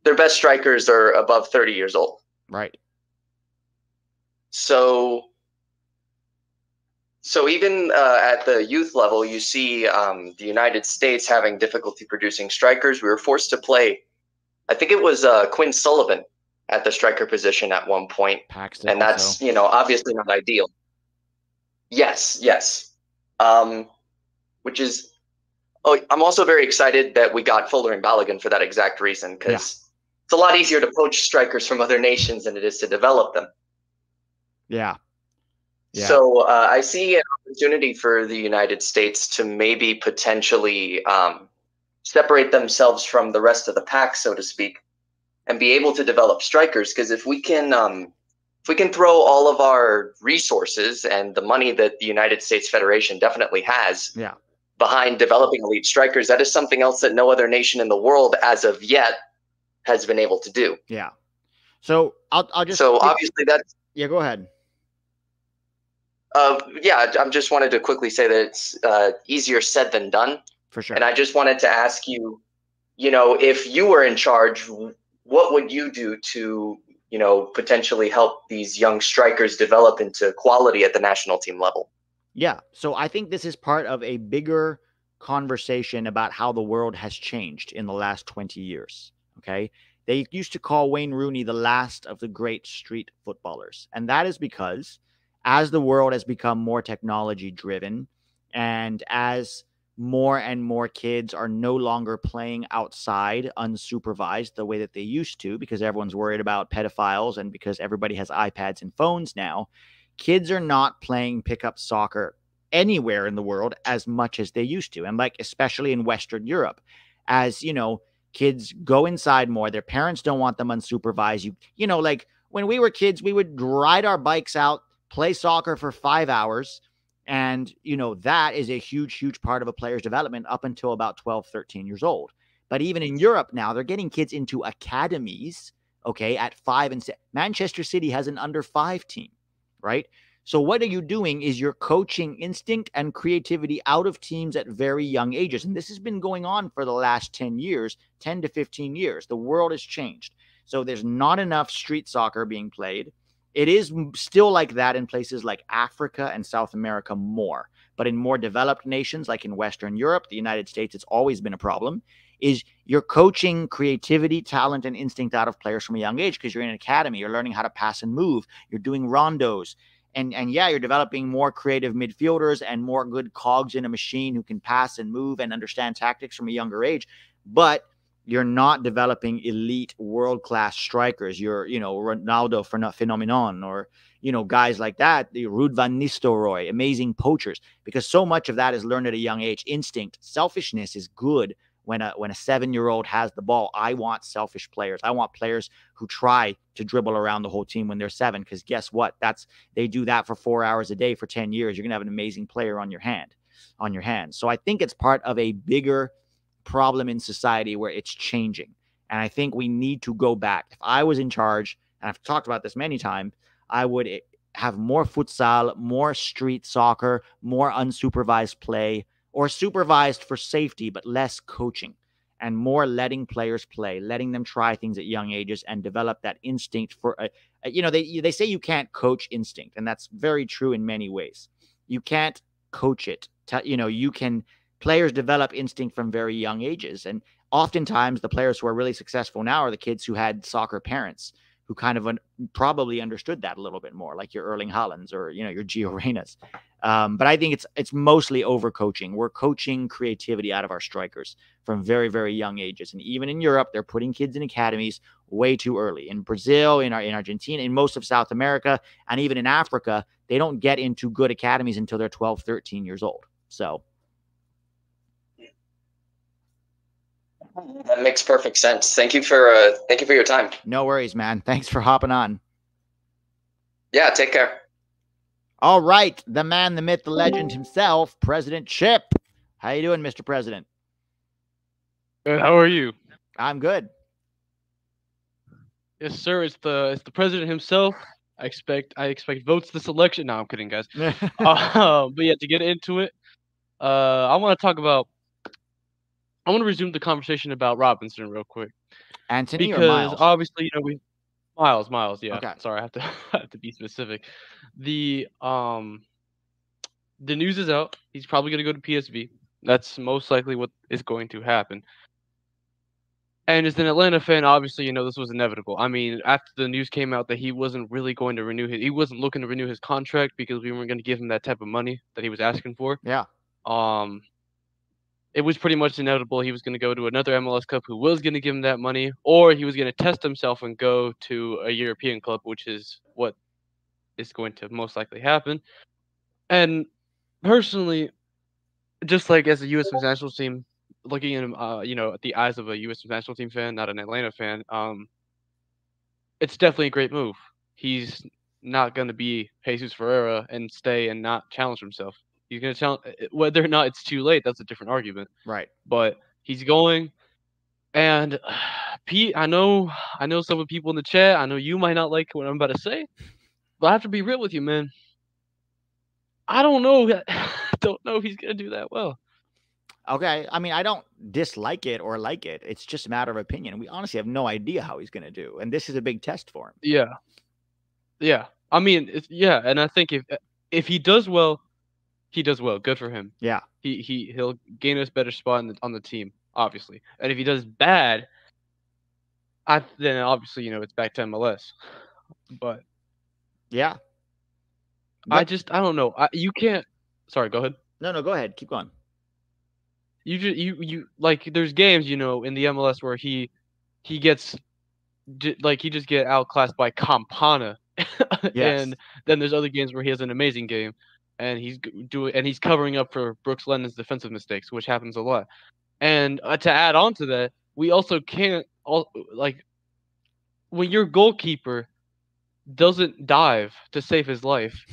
their best strikers are above 30 years old. Right. So, so even uh, at the youth level, you see um, the United States having difficulty producing strikers. We were forced to play, I think it was uh, Quinn Sullivan at the striker position at one point, Paxton. and that's also. you know obviously not ideal. Yes, yes, um, which is. Oh, I'm also very excited that we got Fuller and Balogun for that exact reason because it's a lot easier to poach strikers from other nations than it is to develop them. yeah. Yeah. So uh, I see an opportunity for the United States to maybe potentially um, separate themselves from the rest of the pack, so to speak, and be able to develop strikers. Because if we can, um, if we can throw all of our resources and the money that the United States Federation definitely has Yeah. Behind developing elite strikers, that is something else that no other nation in the world, as of yet, has been able to do. Yeah. So I'll I'll just so obviously that's yeah. Go ahead. uh, yeah. I just wanted to quickly say that it's uh, easier said than done. For sure. And I just wanted to ask you, you know, if you were in charge, what would you do to, you know, potentially help these young strikers develop into quality at the national team level? Yeah. So I think this is part of a bigger conversation about how the world has changed in the last 20 years. Okay. They used to call Wayne Rooney the last of the great street footballers. And that is because as the world has become more technology driven and as more and more kids are no longer playing outside unsupervised the way that they used to because everyone's worried about pedophiles and because everybody has iPads and phones now, kids are not playing pickup soccer anywhere in the world as much as they used to. And like, especially in Western Europe, as you know, kids go inside more. Their parents don't want them unsupervised. You, you know, like when we were kids, we would ride our bikes out, play soccer for five hours. And, you know, that is a huge, huge part of a player's development up until about 12, 13 years old. But even in Europe now, they're getting kids into academies, okay, at five and six. Manchester City has an under five team, right? So what are you doing is you're coaching instinct and creativity out of teams at very young ages. And this has been going on for the last 10 years, 10 to 15 years. The world has changed. So there's not enough street soccer being played. It is still like that in places like Africa and South America more. But in more developed nations like in Western Europe, the United States, it's always been a problem. Is you're coaching creativity, talent, and instinct out of players from a young age because you're in an academy, you're learning how to pass and move, you're doing rondos, and and yeah, you're developing more creative midfielders and more good cogs in a machine who can pass and move and understand tactics from a younger age. But you're not developing elite world class strikers. You're, you know, Ronaldo Phen- phenomenon or, you know, guys like that, the Ruud van Nistelrooy, amazing poachers, because so much of that is learned at a young age. Instinct, selfishness is good when a when a seven year old has the ball. I want selfish players. I want players who try to dribble around the whole team when they're seven. Because guess what? That's they do that for four hours a day for 10 years. You're gonna have an amazing player on your hand, on your hands. So I think it's part of a bigger problem in society where it's changing. And I think we need to go back. If I was in charge, and I've talked about this many times, I would eh, have more futsal, more street soccer, more unsupervised play, or supervised for safety, but less coaching and more letting players play, letting them try things at young ages and develop that instinct for, uh, uh, you know, they, they say you can't coach instinct, and that's very true in many ways. You can't coach it. You know, you can, players develop instinct from very young ages. And oftentimes the players who are really successful now are the kids who had soccer parents who kind of un- probably understood that a little bit more, like your Erling Haalands or you know your Gio Reynas. Um, but I think it's it's mostly overcoaching. We're coaching creativity out of our strikers from very very young ages, and even in Europe, they're putting kids in academies way too early. In Brazil, in our in Argentina, in most of South America, and even in Africa, they don't get into good academies until they're 12, 13 years old. So That makes perfect sense. Thank you for uh, thank you for your time. no worries, man. Thanks for hopping on. Yeah, take care. All right, the man, the myth, the legend himself, President Chip. How you doing, Mr. President? Good. How are you? I'm good. Yes, sir. It's the it's the president himself. I expect I expect votes this election. No, I'm kidding, guys. uh, but yeah, to get into it, uh, I want to talk about. I want to resume the conversation about Robinson real quick Anthony or because Miles? obviously you know we Miles Miles yeah Okay. sorry I have to I have to be specific. The um the news is out. He's probably going to go to PSV. That's most likely what is going to happen. And as an Atlanta fan, obviously, you know this was inevitable. I mean, after the news came out that he wasn't really going to renew his, he wasn't looking to renew his contract because we weren't going to give him that type of money that he was asking for. yeah. Um, it was pretty much inevitable he was going to go to another MLS club who was going to give him that money, or he was going to test himself and go to a European club, which is what is going to most likely happen. And personally, just like as a U.S. national team, looking at uh, you know, at the eyes of a U.S. national team fan, not an Atlanta fan, um, it's definitely a great move. He's not going to be Jesus Ferreira and stay and not challenge himself. He's going to challenge eh, eh, whether or not it's too late. That's a different argument. Right. But he's going, and uh, Pete, I know, I know some of the people in the chat. I know you might not like what I'm about to say, but I have to be real with you, man. I don't know. don't know if he's going to do that well. Okay. I mean, I don't dislike it or like it. It's just a matter of opinion. We honestly have no idea how he's going to do. And this is a big test for him. Yeah, yeah. I mean, it's, yeah, and I think if eh, if he does well, he does well. Good for him. Yeah. He he he'll gain us better spot in the, on the team, obviously. And if he does bad, I then obviously you know it's back to MLS. But Yeah. I just I don't know. I, you can't. Sorry, go ahead. No, no, go ahead. Keep going. You just you you like there's games you know in the MLS where he he gets like he just get outclassed by Campana, Yes. and then there's other games where he has an amazing game, and he's doing and he's covering up for Brooks Lennon's defensive mistakes, which happens a lot. And uh, to add on to that, we also can't all like when your goalkeeper doesn't dive to save his life,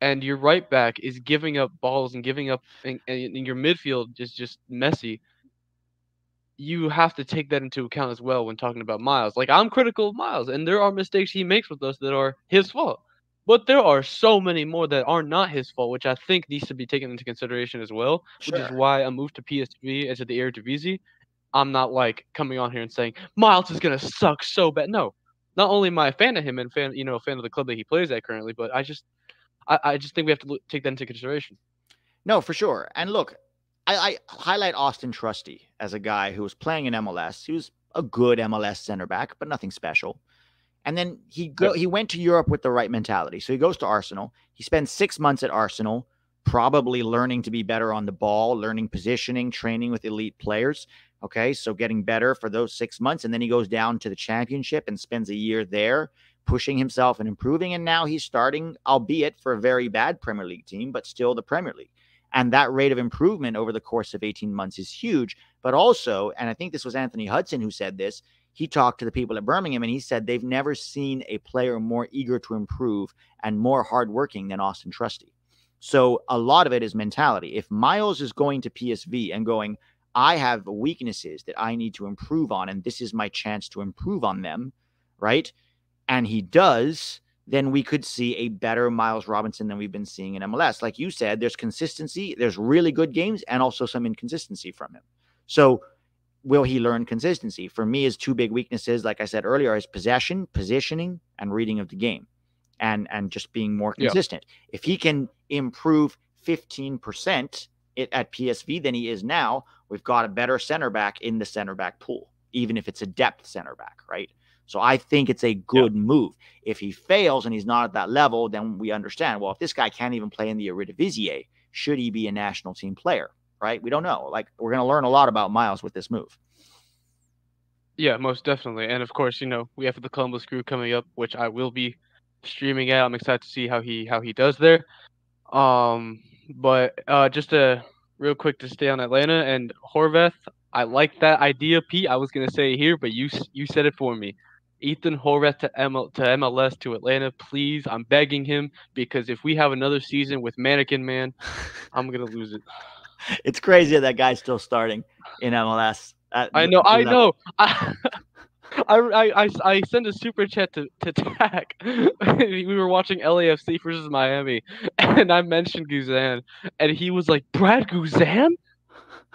and your right back is giving up balls and giving up, and, and your midfield is just messy. You have to take that into account as well when talking about Miles. Like I'm critical of Miles, and there are mistakes he makes with us that are his fault. But there are so many more that are not his fault, which I think needs to be taken into consideration as well. Which is why a move to PSV and to the Eredivisie, I'm not like coming on here and saying Miles is gonna suck so bad. No, not only am I a fan of him and fan, you know, a fan of the club that he plays at currently, but I just, I, I just think we have to look, take that into consideration. No, for sure. And look, I, I highlight Austin Trusty as a guy who was playing in MLS. He was a good MLS center back, but nothing special. And then he go Yep. he went to Europe with the right mentality. So he goes to Arsenal. He spends six months at Arsenal, probably learning to be better on the ball, learning positioning, training with elite players. Okay, so getting better for those six months, and then he goes down to the championship and spends a year there, pushing himself and improving. And now he's starting, albeit for a very bad Premier League team, but still the Premier League. And that rate of improvement over the course of 18 months is huge. But also, and I think this was Anthony Hudson who said this, he talked to the people at Birmingham and he said they've never seen a player more eager to improve and more hardworking than Austin Trusty. So a lot of it is mentality. If Miles is going to PSV and going, I have weaknesses that I need to improve on, and this is my chance to improve on them, right? And he does, then we could see a better Miles Robinson than we've been seeing in MLS. Like you said, there's consistency, there's really good games, and also some inconsistency from him. So, will he learn consistency? For me, his two big weaknesses, like I said earlier, is possession, positioning, and reading of the game, and and just being more Yeah. consistent. If he can improve 15% at PSV than he is now, we've got a better center back in the center back pool, even if it's a depth center back, right? So I think it's a good move. If he fails and he's not at that level, then we understand. Well, if this guy can't even play in the Eredivisie, should he be a national team player? Right? We don't know. Like we're going to learn a lot about Miles with this move. Yeah, most definitely. And of course, you know, we have the Columbus Crew coming up, which I will be streaming at. I'm excited to see how he how he does there. Um, but uh, just a real quick to stay on Atlanta and Horvath. I like that idea, Pete. I was gonna say here, but you you said it for me. Ethan Horvath to ML, to MLS to Atlanta, please. I'm begging him because if we have another season with Mannequin Man, I'm gonna lose it. It's crazy that guy's still starting in MLS. at uh, I know, I know. I, I, I, I sent a super chat to, to Tack. we were watching LAFC versus Miami, and I mentioned Guzan, and he was like, Brad Guzan?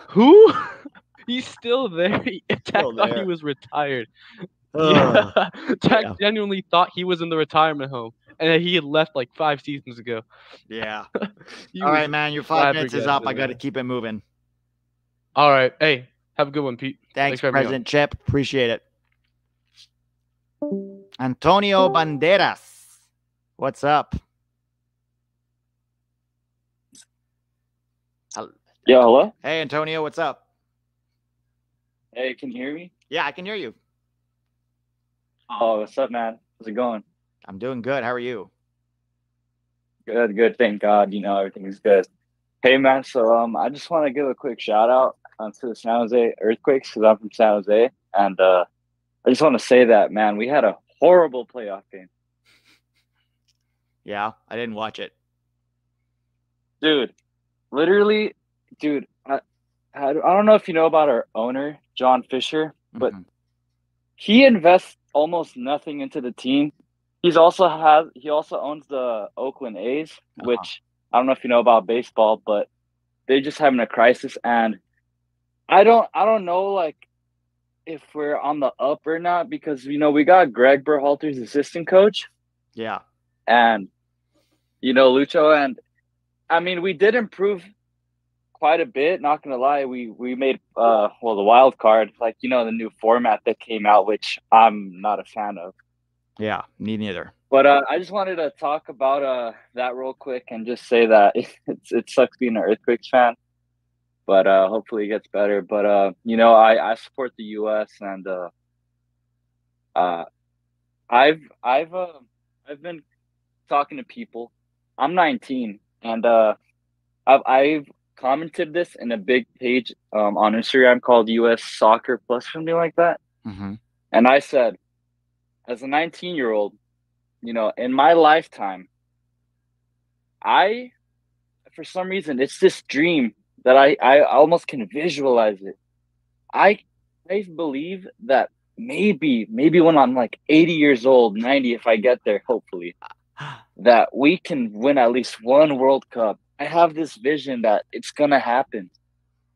Who? He's still there. He, Tack thought he was retired. Ugh. Yeah. Tack Yeah. genuinely thought he was in the retirement home, and that he had left like five seasons ago. Yeah. All right, All was right, man. Your five minutes is up. I got to keep it moving. All right. Hey, have a good one, Pete. Thanks, for having me on. President Chip. Appreciate it. Antonio Banderas. What's up? Hel- Yeah, hello. Hey, Antonio. What's up? Hey, can you hear me? Yeah, I can hear you. Oh, what's up, man? How's it going? I'm doing good. How are you? Good, good. Thank God. You know everything's good. Hey, man. So, um, I just want to give a quick shout out um, to the San Jose Earthquakes because I'm from San Jose, and uh, I just want to say that, man, we had a horrible playoff game, Yeah, I didn't watch it. dude. Literally, dude. I, I I don't know if you know about our owner, John Fisher, but Mhm. he invests almost nothing into the team. He's also has he also owns the Oakland A's, Uh-huh. which I don't know if you know about baseball, but they're just having a crisis and I don't I don't know like if we're on the up or not because you know we got Gregg Berhalter's assistant coach yeah, and you know Lucho and I mean we did improve quite a bit not gonna lie we we made uh well the wild card like you know the new format that came out which I'm not a fan of yeah, me neither. but uh, I just wanted to talk about uh that real quick and just say that it's it sucks being an Earthquakes fan, but uh hopefully it gets better. But uh you know I I support the U.S. and uh uh I've I've uh, I've been talking to people. I'm 19 and uh I've I've commented this in a big page um on Instagram called U.S. Soccer Plus something like that. hmm And I said, as a 19 year old, you know, in my lifetime, I, for some reason, it's this dream that I, I almost can visualize it. I, I believe that maybe, maybe when I'm like 80 years old, 90, if I get there, hopefully, that we can win at least one World Cup. I have this vision that it's going to happen.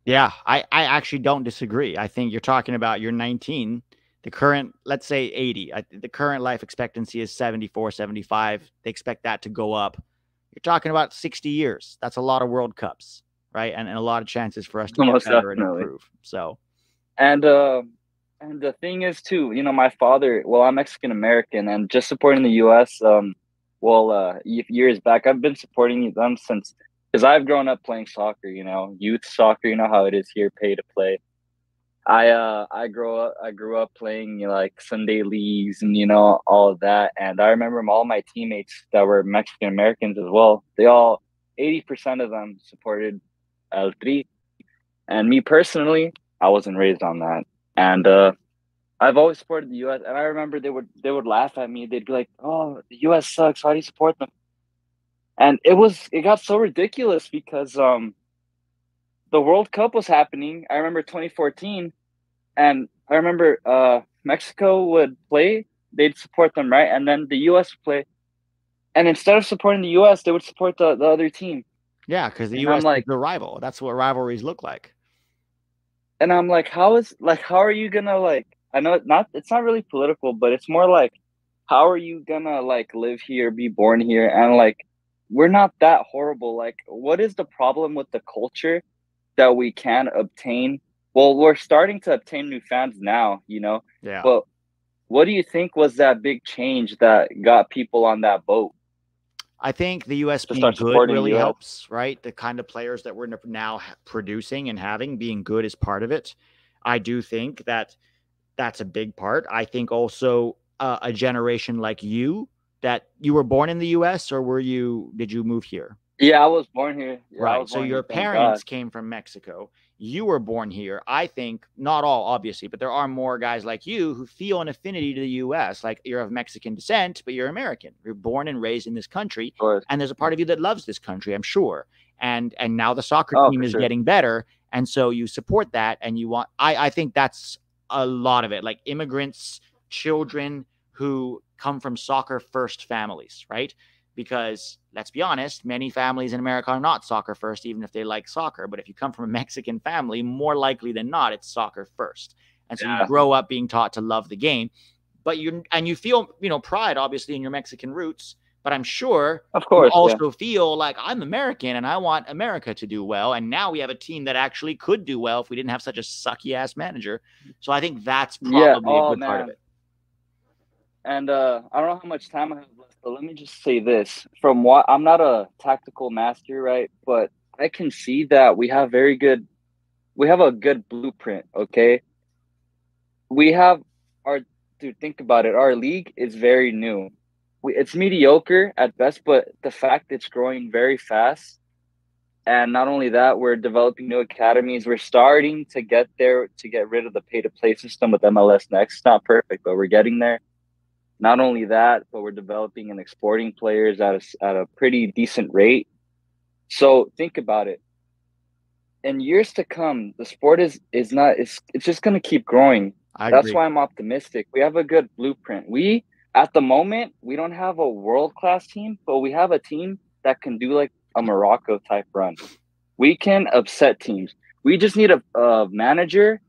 Yeah, I, I actually don't disagree. I think you're talking about you're 19. The current, let's say 80. I, the current life expectancy is 74, 75. They expect that to go up. You're talking about 60 years. That's a lot of World Cups, right? And, and a lot of chances for us to get Most better and improve. So, And uh, and the thing is too, you know, my father. Well, I'm Mexican American, and just supporting the U.S. Um, well, uh, years back, I've been supporting them since because I've grown up playing soccer. You know, youth soccer. You know how it is here, pay to play. I uh I grew up I grew up playing you know, like Sunday leagues and you know all of that, and I remember all my teammates that were Mexican Americans as well. They all eighty percent of them supported El Tri, and me personally, I wasn't raised on that, and uh, I've always supported the U.S. And I remember they would they would laugh at me. They'd be like, "Oh, the U.S. sucks. Why do you support them?" And it was it got so ridiculous because um, the World Cup was happening. I remember 2014, and I remember uh, Mexico would play. They'd support them, right? And then the U.S. would play. And instead of supporting the U.S., they would support the, the other team. yeah, because the And I'm U.S. like- the rival. That's what rivalries look like. and I'm like, how is like how are you gonna like I know it's not it's not really political, but it's more like how are you gonna like live here, be born here, and like we're not that horrible. Like, what is the problem with the culture that we can obtain? Well, we're starting to obtain new fans now, you know, Yeah. but what do you think was that big change that got people on that boat? I think the U.S. To being start good supporting really US. helps, right? The kind of players that we're now producing and having being good is part of it. I do think that that's a big part. I think also uh, a generation like you that you were born in the U.S. or were you? Did you move here? Yeah, I was born here. Yeah, right. So your here, parents came from Mexico. You were born here. I think not all, obviously, but there are more guys like you who feel an affinity to the U.S. Like you're of Mexican descent, but you're American. You're born and raised in this country and there's a part of you that loves this country i'm sure and and now the soccer Oh, team is sure. getting better and so you support that and you want i i think that's a lot of it like immigrants children who come from soccer first families right because let's be honest many families in america are not soccer first even if they like soccer but if you come from a mexican family more likely than not it's soccer first and so you grow up being taught to love the game but you and you feel you know pride obviously in your mexican roots but i'm sure Of you course. yeah. also feel like I'm American and I want America to do well. And now we have a team that actually could do well if we didn't have such a sucky ass manager. So I think that's probably Yeah, a oh, good part of it. And uh, I don't know how much time I have left, but let me just say this: from what I'm not a tactical master, right? But I can see that we have very good, we have a good blueprint. Okay, we have our dude. Think about it. Our league is very new. We, it's mediocre at best, but the fact it's growing very fast, and not only that, we're developing new academies. We're starting to get there to get rid of the pay to play system with MLS Next. Not perfect, but we're getting there not only that, but we're developing and exporting players at a, s- at a pretty decent rate. So think about it. In years to come, the sport is is not it's it's just going to keep growing. I That's agree. why I'm optimistic. We have a good blueprint. We at the moment we don't have a world class team, but we have a team that can do like a Morocco type run. We can upset teams. We just need a, a manager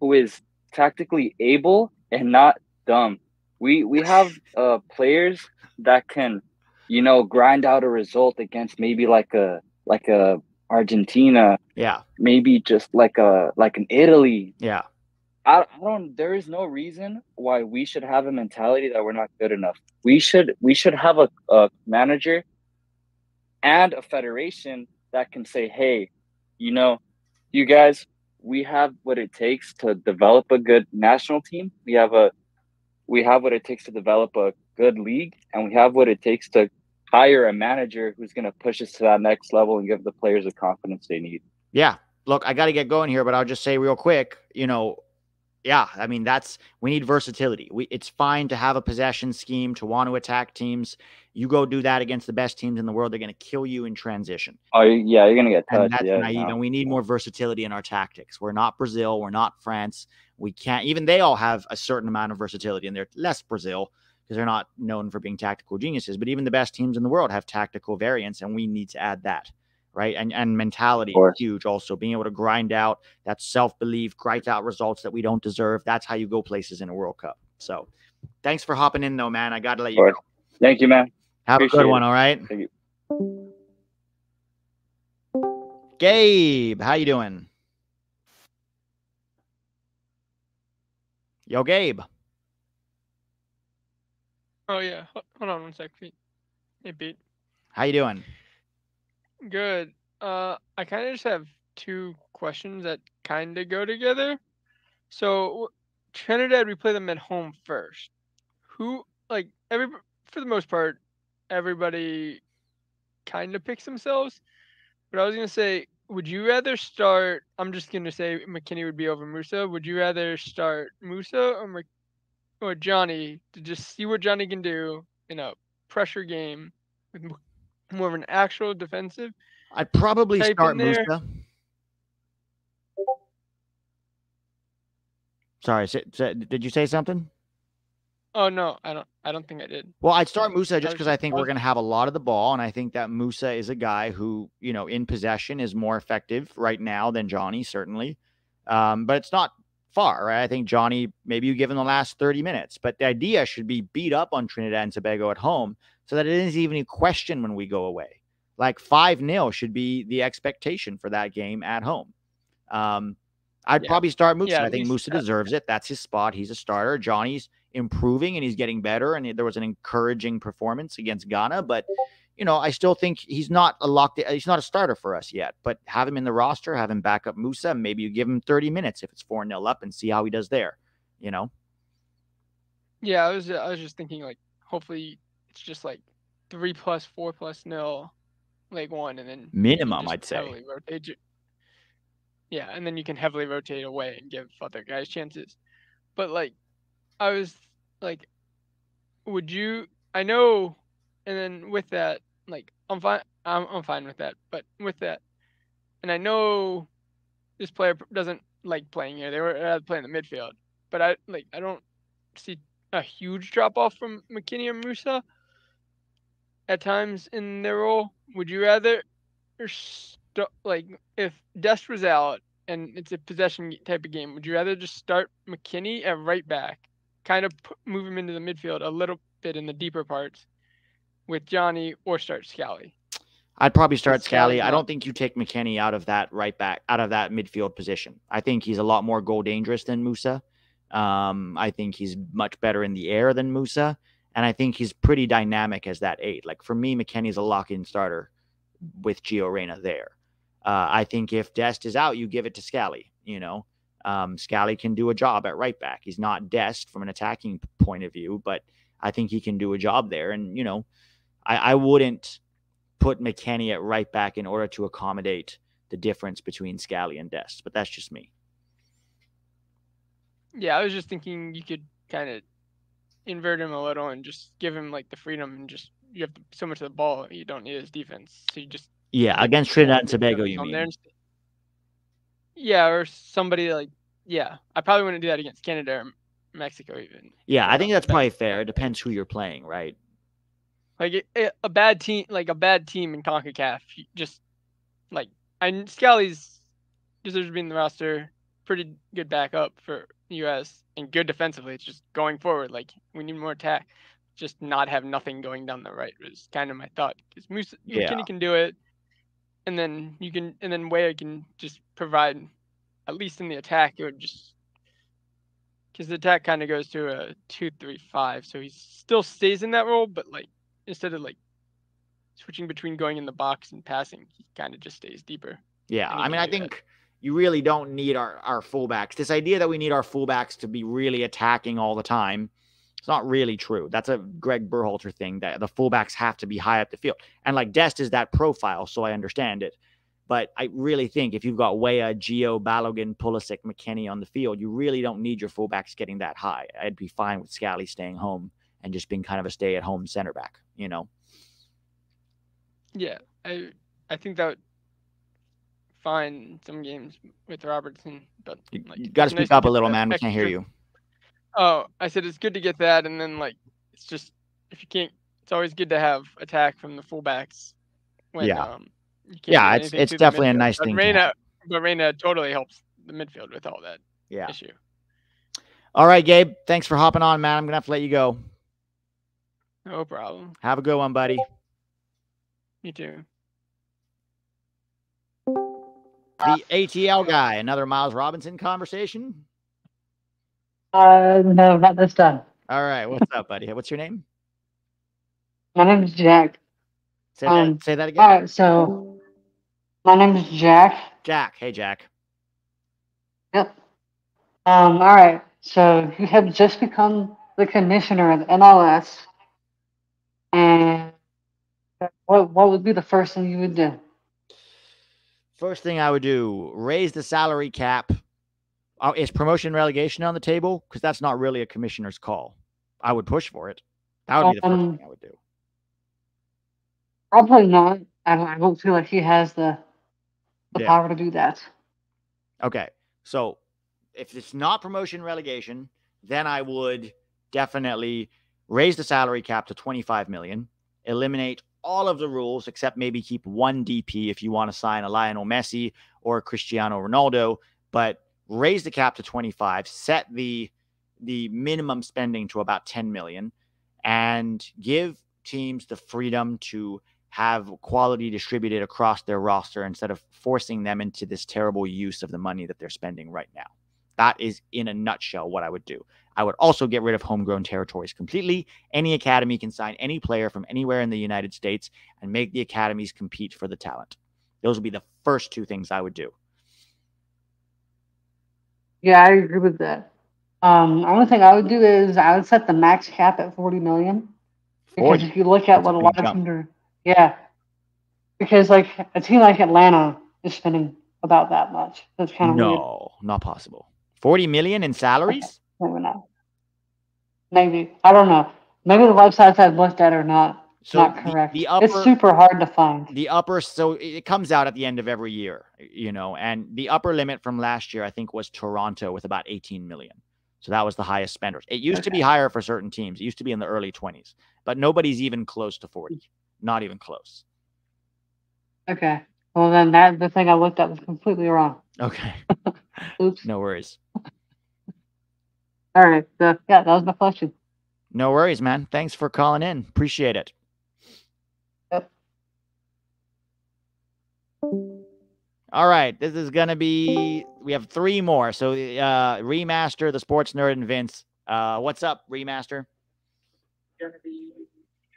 who is tactically able and not dumb. We we have uh, players that can, you know, grind out a result against maybe like a like a Argentina, Yeah. maybe just like a like an Italy, Yeah. I, I don't there is no reason why we should have a mentality that we're not good enough we should we should have a, a manager and a federation that can say hey you know you guys we have what it takes to develop a good national team we have a we have what it takes to develop a good league and we have what it takes to hire a manager who's going to push us to that next level and give the players the confidence they need Yeah. Look, I got to get going here, but I'll just say real quick, you know, yeah, I mean, that's we need versatility. We it's fine to have a possession scheme to want to attack teams. You go do that against the best teams in the world, they're going to kill you in transition. oh yeah you're going to get touched and that's yeah naive. no. And we need more versatility in our tactics. We're not Brazil. We're not France. We can't. Even they all have a certain amount of versatility, and they're less Brazil because they're not known for being tactical geniuses. But even the best teams in the world have tactical variance, and we need to add that, right? And and mentality is huge. Also, being able to grind out that self belief, grind out results that we don't deserve. That's how you go places in a World Cup. So, thanks for hopping in, though, man. I got to let you course. go. thank you man Have a Appreciate good it. one. All right. Thank you. Gabe, how you doing? Yo, Gabe. Oh yeah. Hold on one sec, Pete. Hey Pete. How you doing? Good. Uh, I kind of just have two questions that kind of go together. So Trinidad, we play them at home first. Who like every for the most part, everybody kind of picks themselves. But I was gonna say, would you rather start? I'm just gonna say McKinney would be over Musah. Would you rather start Musah or Mc, or Johnny to just see what Johnny can do in a pressure game with more of an actual defensive? I'd probably start. Musah. Sorry, did you say something? Oh no, I don't. I don't think I did. Well, I'd start Musah just because I think we're going to have a lot of the ball, and I think that Musah is a guy who, you know, in possession is more effective right now than Johnny, certainly. Um, but it's not far, right? I think Johnny, maybe you give him the last 30 minutes, but the idea should be beat up on Trinidad and Tobago at home so that it isn't even a question when we go away. Like 5 0 should be the expectation for that game at home. Um, I'd Yeah. probably start Musah. Yeah, I think Musah deserves it. That's his spot. He's a starter. Johnny's improving and he's getting better. And there was an encouraging performance against Ghana, but you know, I still think he's not a locked. He's not a starter for us yet. But have him in the roster, have him back up Musah. Maybe you give him 30 minutes if it's four 0 up, and see how he does there. You know. Yeah, I was I was just thinking like hopefully it's just like three plus four plus nil, like one, and then minimum I'd say. Rotate. Yeah, and then you can heavily rotate away and give other guys chances. But like, I was like, would you? I know, and then with that, like I'm fine. I'm I'm fine with that. But with that, and I know this player doesn't like playing here. They were uh, playing the midfield, but I like I don't see a huge drop off from McKinney or Musah at times in their role. Would you rather, st- like, if Dest was out and it's a possession type of game, would you rather just start McKinney at right back, kind of put, move him into the midfield a little bit in the deeper parts, with Johnny or start Scally? I'd probably start Scally. I don't think you take McKinney out of that right back, out of that midfield position. I think he's a lot more goal dangerous than Musah. Um, I think he's much better in the air than Musah. And I think he's pretty dynamic as that eight. Like for me, McKennie's a lock in starter with Gio Reyna there. Uh, I think if Dest is out, you give it to Scally. You know, um, Scally can do a job at right back. He's not Dest from an attacking point of view, but I think he can do a job there. And, you know, I, I wouldn't put McKennie at right back in order to accommodate the difference between Scally and Dest, but that's just me. Yeah, I was just thinking you could kind of invert him a little and just give him like the freedom and just you have so much of the ball you don't need his defense. So you just yeah against Trinidad and Tobago, you mean? And, yeah, or somebody like yeah. I probably wouldn't do that against Canada or Mexico even. Yeah, I think that's probably fair. It depends who you're playing, right? Like it, it, a bad team, like a bad team in Concacaf, just like and Scally's deserves to be in the roster. Pretty good backup for U.S. and good defensively. It's just going forward. Like we need more attack. Just not have nothing going down the right was kind of my thought. Because Moose yeah. can do it, and then you can, and then Weah can just provide, at least in the attack, it would just because the attack kind of goes to a two three five, so he still stays in that role, but like instead of like switching between going in the box and passing, he kind of just stays deeper. Yeah, I mean, I think. That you really don't need our, our fullbacks. This idea that we need our fullbacks to be really attacking all the time, it's not really true. That's a Gregg Berhalter thing that the fullbacks have to be high up the field. And like Dest is that profile, so I understand it. But I really think if you've got Weah, Gio, Balogun, Pulisic, McKennie on the field, you really don't need your fullbacks getting that high. I'd be fine with Scally staying home and just being kind of a stay at home center back, you know? Yeah, I I think that fine some games with Robertson, but like, you got to speak nice up a little, man. We can't hear you. Oh, I said it's good to get that, and then like it's just if you can't, it's always good to have attack from the fullbacks. When, yeah. Um, yeah, it's it's definitely a nice but thing. Reyna, but Reyna totally helps the midfield with all that yeah. issue. All right, Gabe. Thanks for hopping on, man. I'm gonna have to let you go. No problem. Have a good one, buddy. You too the ATL guy. Another Miles Robinson conversation? Uh, no, not this time. All right. What's up, buddy? What's your name? My name is Jack. Say that, um, say that again. All right. So, my name is Jack. Jack. Hey, Jack. Yep. Um, all right. So, you have just become the commissioner of the MLS. And what, what would be the first thing you would do? First thing I would do, raise the salary cap. Uh, is promotion relegation on the table? Because that's not really a commissioner's call. I would push for it. That would be the first um, thing I would do. Probably not. I don't, I don't feel like he has the the yeah. power to do that. Okay. So if it's not promotion relegation, then I would definitely raise the salary cap to 25 million, eliminate all of the rules except maybe keep one DP if you want to sign a Lionel Messi or Cristiano Ronaldo, but raise the cap to 25, set the the minimum spending to about 10 million and give teams the freedom to have quality distributed across their roster instead of forcing them into this terrible use of the money that they're spending right now. That is in a nutshell what I would do. I would also get rid of homegrown territories completely. Any academy can sign any player from anywhere in the United States and make the academies compete for the talent. Those would be the first two things I would do. Yeah, I agree with that. Um, the only thing I would do is I would set the max cap at 40 million. Because 40? if you look at That's what a lot of teams are, yeah. Because like a team like Atlanta is spending about that much. That's kind of weird. No, not possible. 40 million in salaries? Maybe not. Maybe. I don't know. Maybe the websites I've looked at are not So not correct. the it's upper- super hard to find. the upper so it comes out at the end of every year you know and the upper limit from last year i think was toronto with about 18 million so that was the highest spenders it used to be higher for certain teams it used to be in the early 20s but nobody's even close to 40 not even close Okay. Well then that the thing I looked at was completely wrong. okay Oops. no worries All right. So yeah, that was my question. no worries man thanks for calling in appreciate it Yep. all right this is gonna be we have three more so uh remaster the sports nerd and vince uh what's up remaster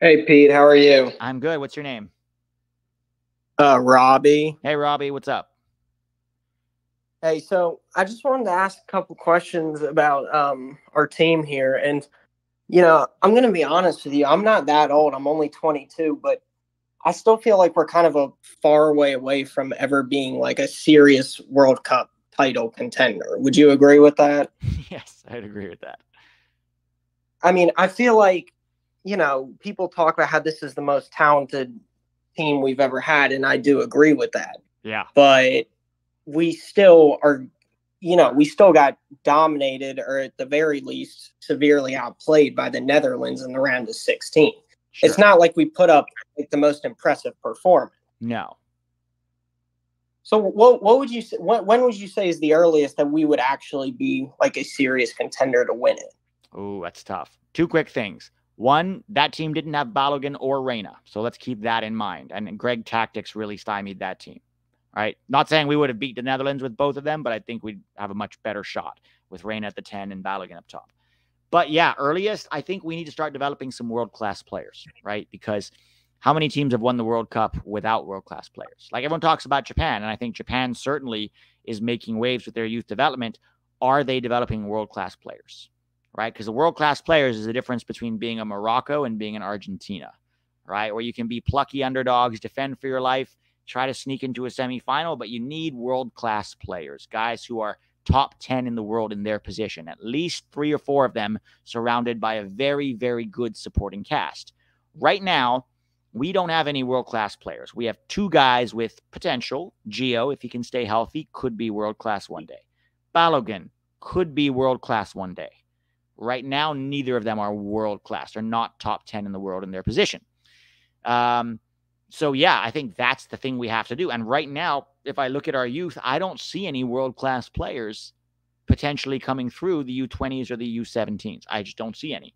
Hey Pete, how are you? i'm good what's your name Uh, Robbie. Hey, Robbie, what's up? Hey, so I just wanted to ask a couple questions about um our team here, and you know, I'm gonna be honest with you. I'm not that old. I'm only 22, but I still feel like we're kind of a far way away from ever being like a serious World Cup title contender. Would you agree with that? yes, I'd agree with that. I mean, I feel like, you know, people talk about how this is the most talented team we've ever had, and I do agree with that. Yeah. But we still are, you know, we still got dominated, or at the very least, severely outplayed by the Netherlands in the round of 16. It's not like we put up like the most impressive performance. No. So, what what would you say? When, when would you say is the earliest that we would actually be like a serious contender to win it? Oh, that's tough. Two quick things. One, that team didn't have Balogun or Reyna. So let's keep that in mind. And Gregg Tactics really stymied that team. Right. Not saying we would have beat the Netherlands with both of them, but I think we'd have a much better shot with Reyna at the 10 and Balogun up top. But yeah, earliest, I think we need to start developing some world class players, right? Because how many teams have won the World Cup without world class players? Like everyone talks about Japan, and I think Japan certainly is making waves with their youth development. Are they developing world class players? Right? Because the world class players is the difference between being a Morocco and being an Argentina, right? Where you can be plucky underdogs, defend for your life, try to sneak into a semifinal, but you need world class players, guys who are top 10 in the world in their position, at least three or four of them surrounded by a very, very good supporting cast. Right now, we don't have any world class players. We have two guys with potential. Gio, if he can stay healthy, could be world class one day. Balogun could be world class one day. Right now, neither of them are world class. They're not top 10 in the world in their position. Um, so, yeah, I think that's the thing we have to do. And right now, if I look at our youth, I don't see any world class players potentially coming through the U20s or the U17s. I just don't see any.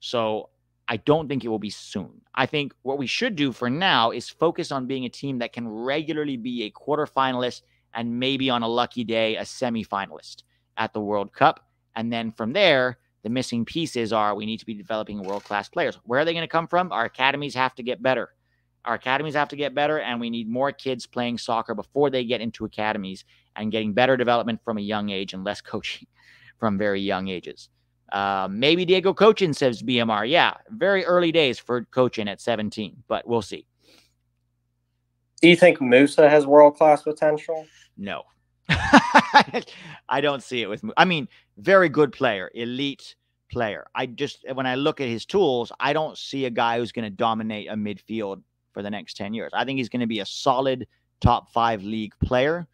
So, I don't think it will be soon. I think what we should do for now is focus on being a team that can regularly be a quarterfinalist and maybe on a lucky day, a semifinalist at the World Cup. And then from there, the missing pieces are we need to be developing world class players. Where are they going to come from? Our academies have to get better. Our academies have to get better, and we need more kids playing soccer before they get into academies and getting better development from a young age and less coaching from very young ages. Uh, maybe Diego Kochen says BMR. Yeah, very early days for Kochen at 17, but we'll see. Do you think Musah has world class potential? No. I don't see it with. I mean, very good player, elite player. I just when I look at his tools, I don't see a guy who's going to dominate a midfield for the next 10 years. I think he's going to be a solid top 5 league player.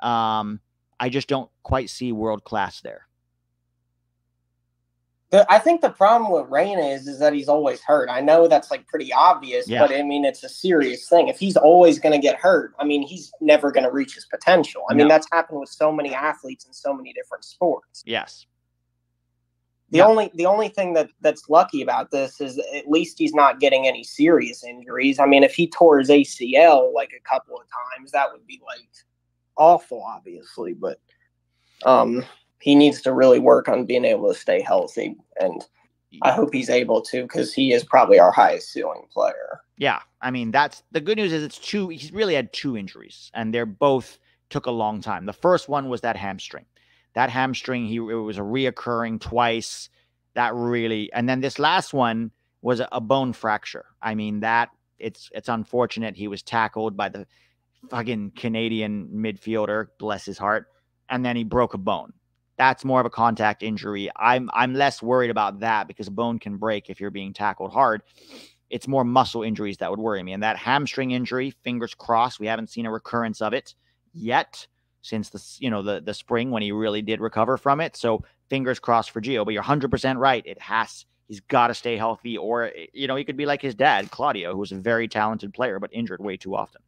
Um I just don't quite see world class there. I think the problem with Reyna is is that he's always hurt. I know that's like pretty obvious, Yeah. but I mean it's a serious thing. If he's always going to get hurt, I mean he's never going to reach his potential. I mean that's happened with so many athletes in so many different sports. Yes. The only the only thing that that's lucky about this is at least he's not getting any serious injuries. I mean if he tore his ACL like a couple of times, that would be like awful, obviously. But um, he needs to really work on being able to stay healthy, and I hope he's able to because he is probably our highest ceiling player. Yeah, I mean that's the good news is it's two. He's really had two injuries, and they're both took a long time. The first one was that hamstring. That hamstring, he it was a reoccurring twice. That really, and then this last one was a, a bone fracture. I mean that it's it's unfortunate. He was tackled by the fucking Canadian midfielder, bless his heart, and then he broke a bone. That's more of a contact injury. I'm I'm less worried about that because a bone can break if you're being tackled hard. It's more muscle injuries that would worry me. And that hamstring injury, fingers crossed, we haven't seen a recurrence of it yet since the you know the the spring when he really did recover from it. So fingers crossed for Gio. But you're 100 percent right. It has he's got to stay healthy, or eh, you know he could be like his dad Claudio, who was a very talented player but injured way too often.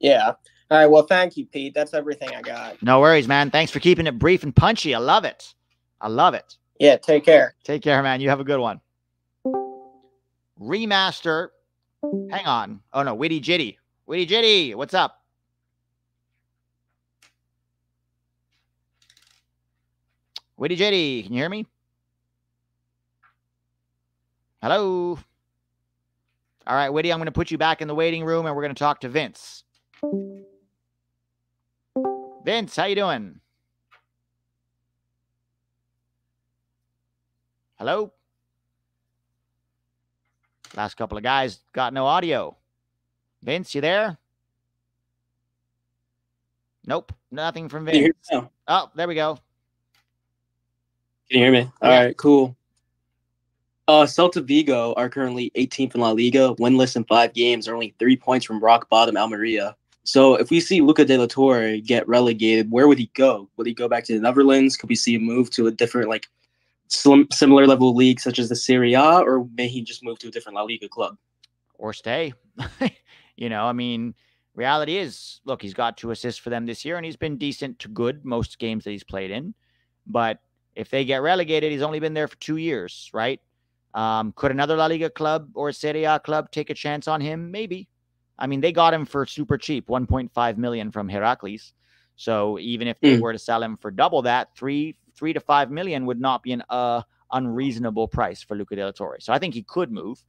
Yeah. All right. Well, thank you, Pete. That's everything I got. No worries, man. Thanks for keeping it brief and punchy. I love it. I love it. Yeah. Take care. Take care, man. You have a good one. Remaster. Hang on. Oh no, Witty Jitty. Witty Jitty, what's up? Witty Jitty, can you hear me? Hello. All right, Witty, I'm going to put you back in the waiting room and we're going to talk to Vince. Vince, how you doing? Hello? Last couple of guys got no audio. Vince, you there? Nope, nothing from Can you hear Vince. Oh, there we go. Can you hear me? All Yeah. right, cool. Uh, Celta Vigo are currently 18th in La Liga, winless in five games, are only three points from rock bottom Almeria. So if we see Luca De La Torre get relegated, where would he go? Would he go back to the Netherlands? Could we see him move to a different, like, slim, similar level league such as the Serie A, or may he just move to a different La Liga club? or stay. you know, I mean, reality is, look, he's got two assists for them this year, and he's been decent to good most games that he's played in. But if they get relegated, he's only been there for two years, right? Um, could another La Liga club or Serie A club take a chance on him? Maybe. I mean, they got him for super cheap, 1.5 million from Heracles. So even if they Mm. were to sell him for double that, three three to five million would not be an uh, unreasonable price for Luca De La Torre. So I think he could move.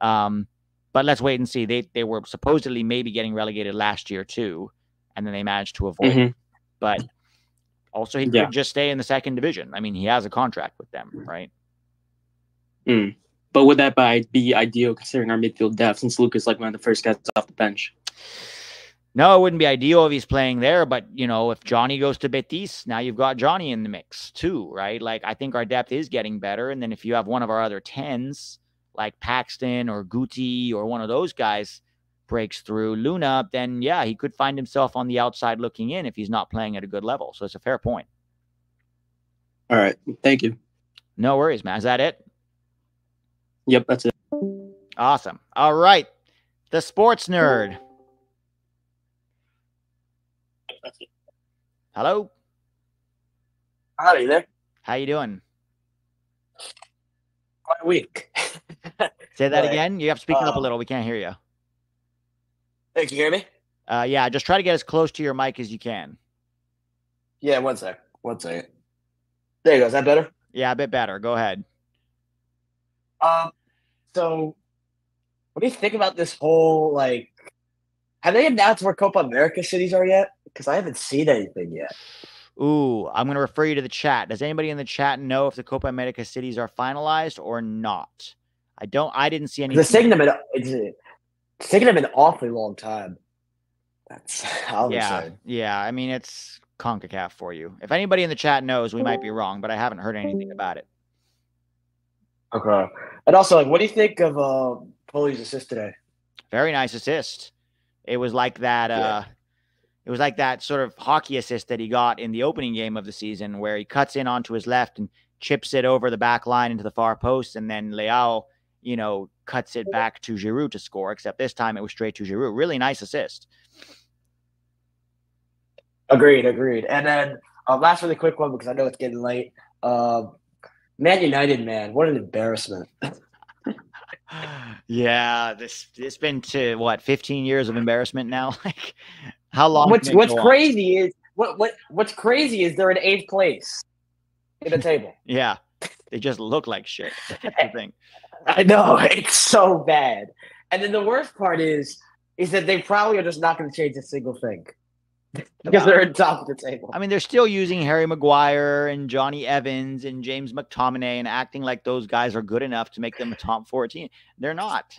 Um, but let's wait and see. They they were supposedly maybe getting relegated last year too, and then they managed to avoid. it. Mhm. But also, he Yeah. could just stay in the second division. I mean, he has a contract with them, right? Mm. But would that by, be ideal considering our midfield depth since Luca's like one of the first guys off the bench? No, it wouldn't be ideal if he's playing there, but you know, if Johnny goes to Betis, now you've got Johnny in the mix too, right? Like I think our depth is getting better, and then if you have one of our other tens, like Paxton or Guti or one of those guys breaks through Luna, then yeah, he could find himself on the outside looking in if he's not playing at a good level. So it's a fair point. All right, thank you. No worries, man. Is that it? Yep, that's it. Awesome. All right. The sports nerd. Hello. Hi, you there? How you doing? Quite weak. Say that But, again. You have to speak up a um, little. We can't hear you. Hey, can you hear me? Uh, yeah, just try to get as close to your mic as you can. Yeah, one sec. One second. There you go. Is that better? Yeah, a bit better. Go ahead. Um, so what do you think about this whole like? Have they announced where Copa America cities are yet? Because I haven't seen anything yet. Ooh, I'm going to refer you to the chat. Does anybody in the chat know if the Copa America cities are finalized or not? I don't. I didn't see any. 'Cause It's taking them an it's, it's taking them an awfully long time. That's all I'm Yeah, saying. yeah. I mean, it's Concacaf for you. If anybody in the chat knows, we might be wrong, but I haven't heard anything about it. Okay. And also, like, what do you think of uh, Poli's assist today? Very nice assist. It was like that. Uh, it was like that sort of hockey assist that he got in the opening game of the season, where he cuts in onto his left and chips it over the back line into the far post, and then Leao, you know, cuts it back to Giroud to score. Except this time it was straight to Giroud. Really nice assist. Agreed, agreed. And then uh, last really quick one because I know it's getting late. Um, Man United, man, what an embarrassment. Yeah, this it's been to what 15 years of embarrassment now. like, how long? What's What's go on? crazy is what what what's crazy is they're in eighth place in the table. Yeah, they just look like shit. That's the thing. I know it's so bad. And then the worst part is is that they probably are just not going to change a single thing because they're at top of the table. I mean, they're still using Harry Maguire and Jonny Evans and James McTominay and acting like those guys are good enough to make them a top 14. They're not.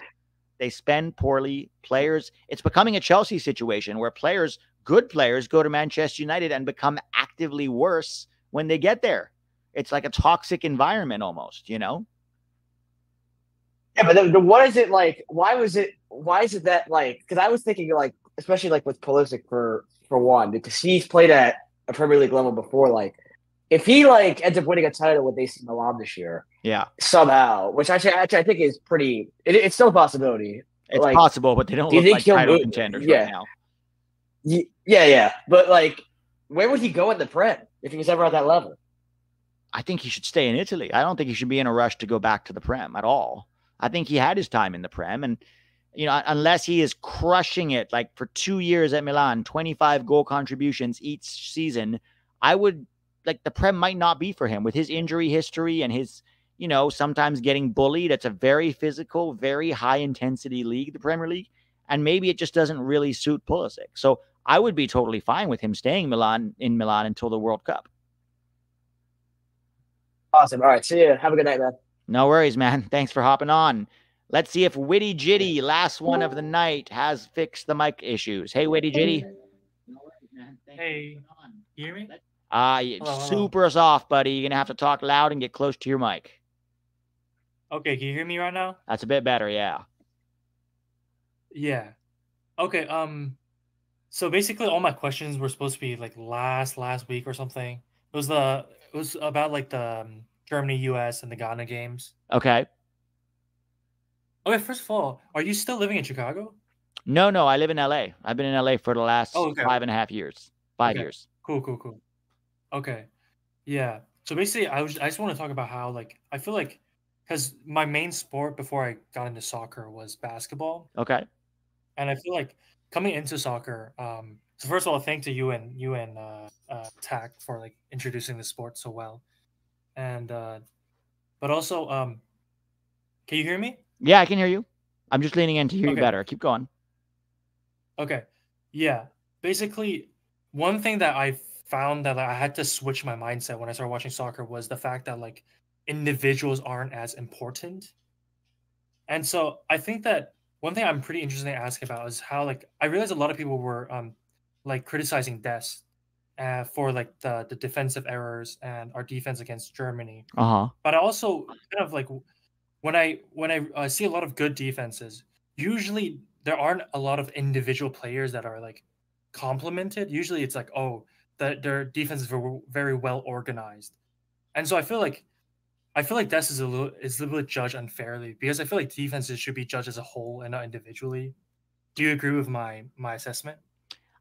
They spend poorly. Players, it's becoming a Chelsea situation where players, good players, go to Manchester United and become actively worse when they get there. It's like a toxic environment almost, you know? Yeah, but then, what is it like? Why was it? Why is it that like? Because I was thinking like, especially like with Pulisic for for one, because he's played at a Premier League level before. Like, if he like ends up winning a title with AC Milan this year Yeah. somehow, which actually, actually I think is pretty. It, it's still a possibility. It's Like, possible, but they don't do look think like title move? contenders Yeah. right now. Yeah, yeah, but like, where would he go in the Prem if he was ever at that level? I think he should stay in Italy. I don't think he should be in a rush to go back to the Prem at all. I think he had his time in the Prem, and you know, unless he is crushing it like for two years at Milan, twenty-five goal contributions each season, I would like the Prem might not be for him with his injury history and his, you know, sometimes getting bullied. It's a very physical, very high intensity league, the Premier League, and maybe it just doesn't really suit Pulisic. So I would be totally fine with him staying Milan in Milan until the World Cup. Awesome. All right, see you. Have a good night, man. No worries, man. Thanks for hopping on. Let's see if Witty Jitty, last one of the night, has fixed the mic issues. Hey, Witty Jitty. Hey, you hear me? Ah, you Hello, hello. super soft, buddy. You're gonna have to talk loud and get close to your mic. Okay, can you hear me right now? That's a bit better, yeah. Yeah. Okay, um so basically all my questions were supposed to be like last last week or something. It was the it was about like the um, Germany, US and the Ghana games. Okay. Okay, first of all, are you still living in Chicago? No, no, I live in LA. I've been in LA for the last Oh, okay. five and a half years. Five Okay. years. Cool, cool, cool. Okay. Yeah. So basically I was I just want to talk about how like I feel like because my main sport before I got into soccer was basketball. Okay. and I feel like coming into soccer, um, so first of all, thank to you and you and uh, uh, Tack for like introducing the sport so well, and uh, but also, um, can you hear me? Yeah, I can hear you. I'm just leaning in to hear you better. Keep going. Okay, yeah. Basically, one thing that I found that I had to switch my mindset when I started watching soccer was the fact that like individuals aren't as important, and so I think that one thing I'm pretty interested in asking about is how like I realized a lot of people were um like criticizing Dest uh, for like the the defensive errors and our defense against Germany. Uh huh. But I also kind of like when I when I uh, see a lot of good defenses, usually there aren't a lot of individual players that are like complemented. Usually it's like oh that their defense is ver- very well organized, and so I feel like I feel like this is a little is a little bit judged unfairly because I feel like defenses should be judged as a whole and not individually. Do you agree with my my assessment?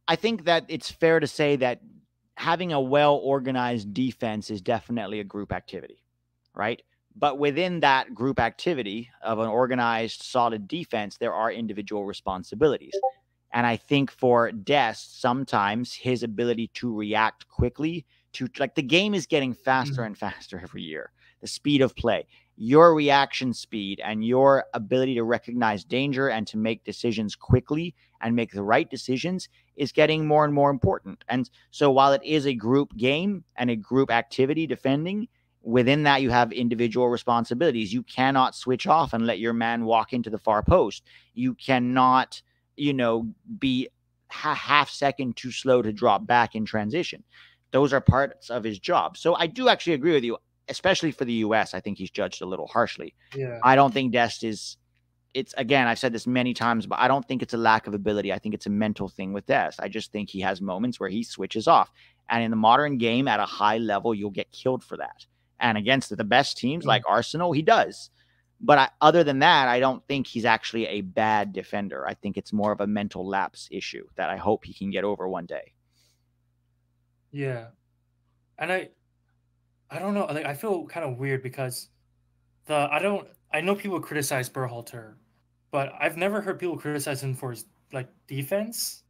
I think that it's fair to say that having a well organized defense is definitely a group activity, right? But within that group activity of an organized, solid defense, there are individual responsibilities. And I think for Dest, sometimes his ability to react quickly to like the game is getting faster mm-hmm. and faster every year. The speed of play, your reaction speed, and your ability to recognize danger and to make decisions quickly and make the right decisions is getting more and more important. And so while it is a group game and a group activity defending, within that you have individual responsibilities. You cannot switch off and let your man walk into the far post. You cannot, you know, be a half second too slow to drop back in transition. Those are parts of his job. So I do actually agree with you, especially for the US. I think he's judged a little harshly. Yeah. I don't think Dest is it's again, I've said this many times, but I don't think it's a lack of ability. I think it's a mental thing with Dest. I just think he has moments where he switches off. And in the modern game at a high level, you'll get killed for that. And against the best teams mm. like Arsenal, he does. But I, other than that, I don't think he's actually a bad defender. I think it's more of a mental lapse issue that I hope he can get over one day. Yeah. And I I don't know, like I feel kind of weird because the I don't I know people criticize Berhalter, but I've never heard people criticize him for his like defense.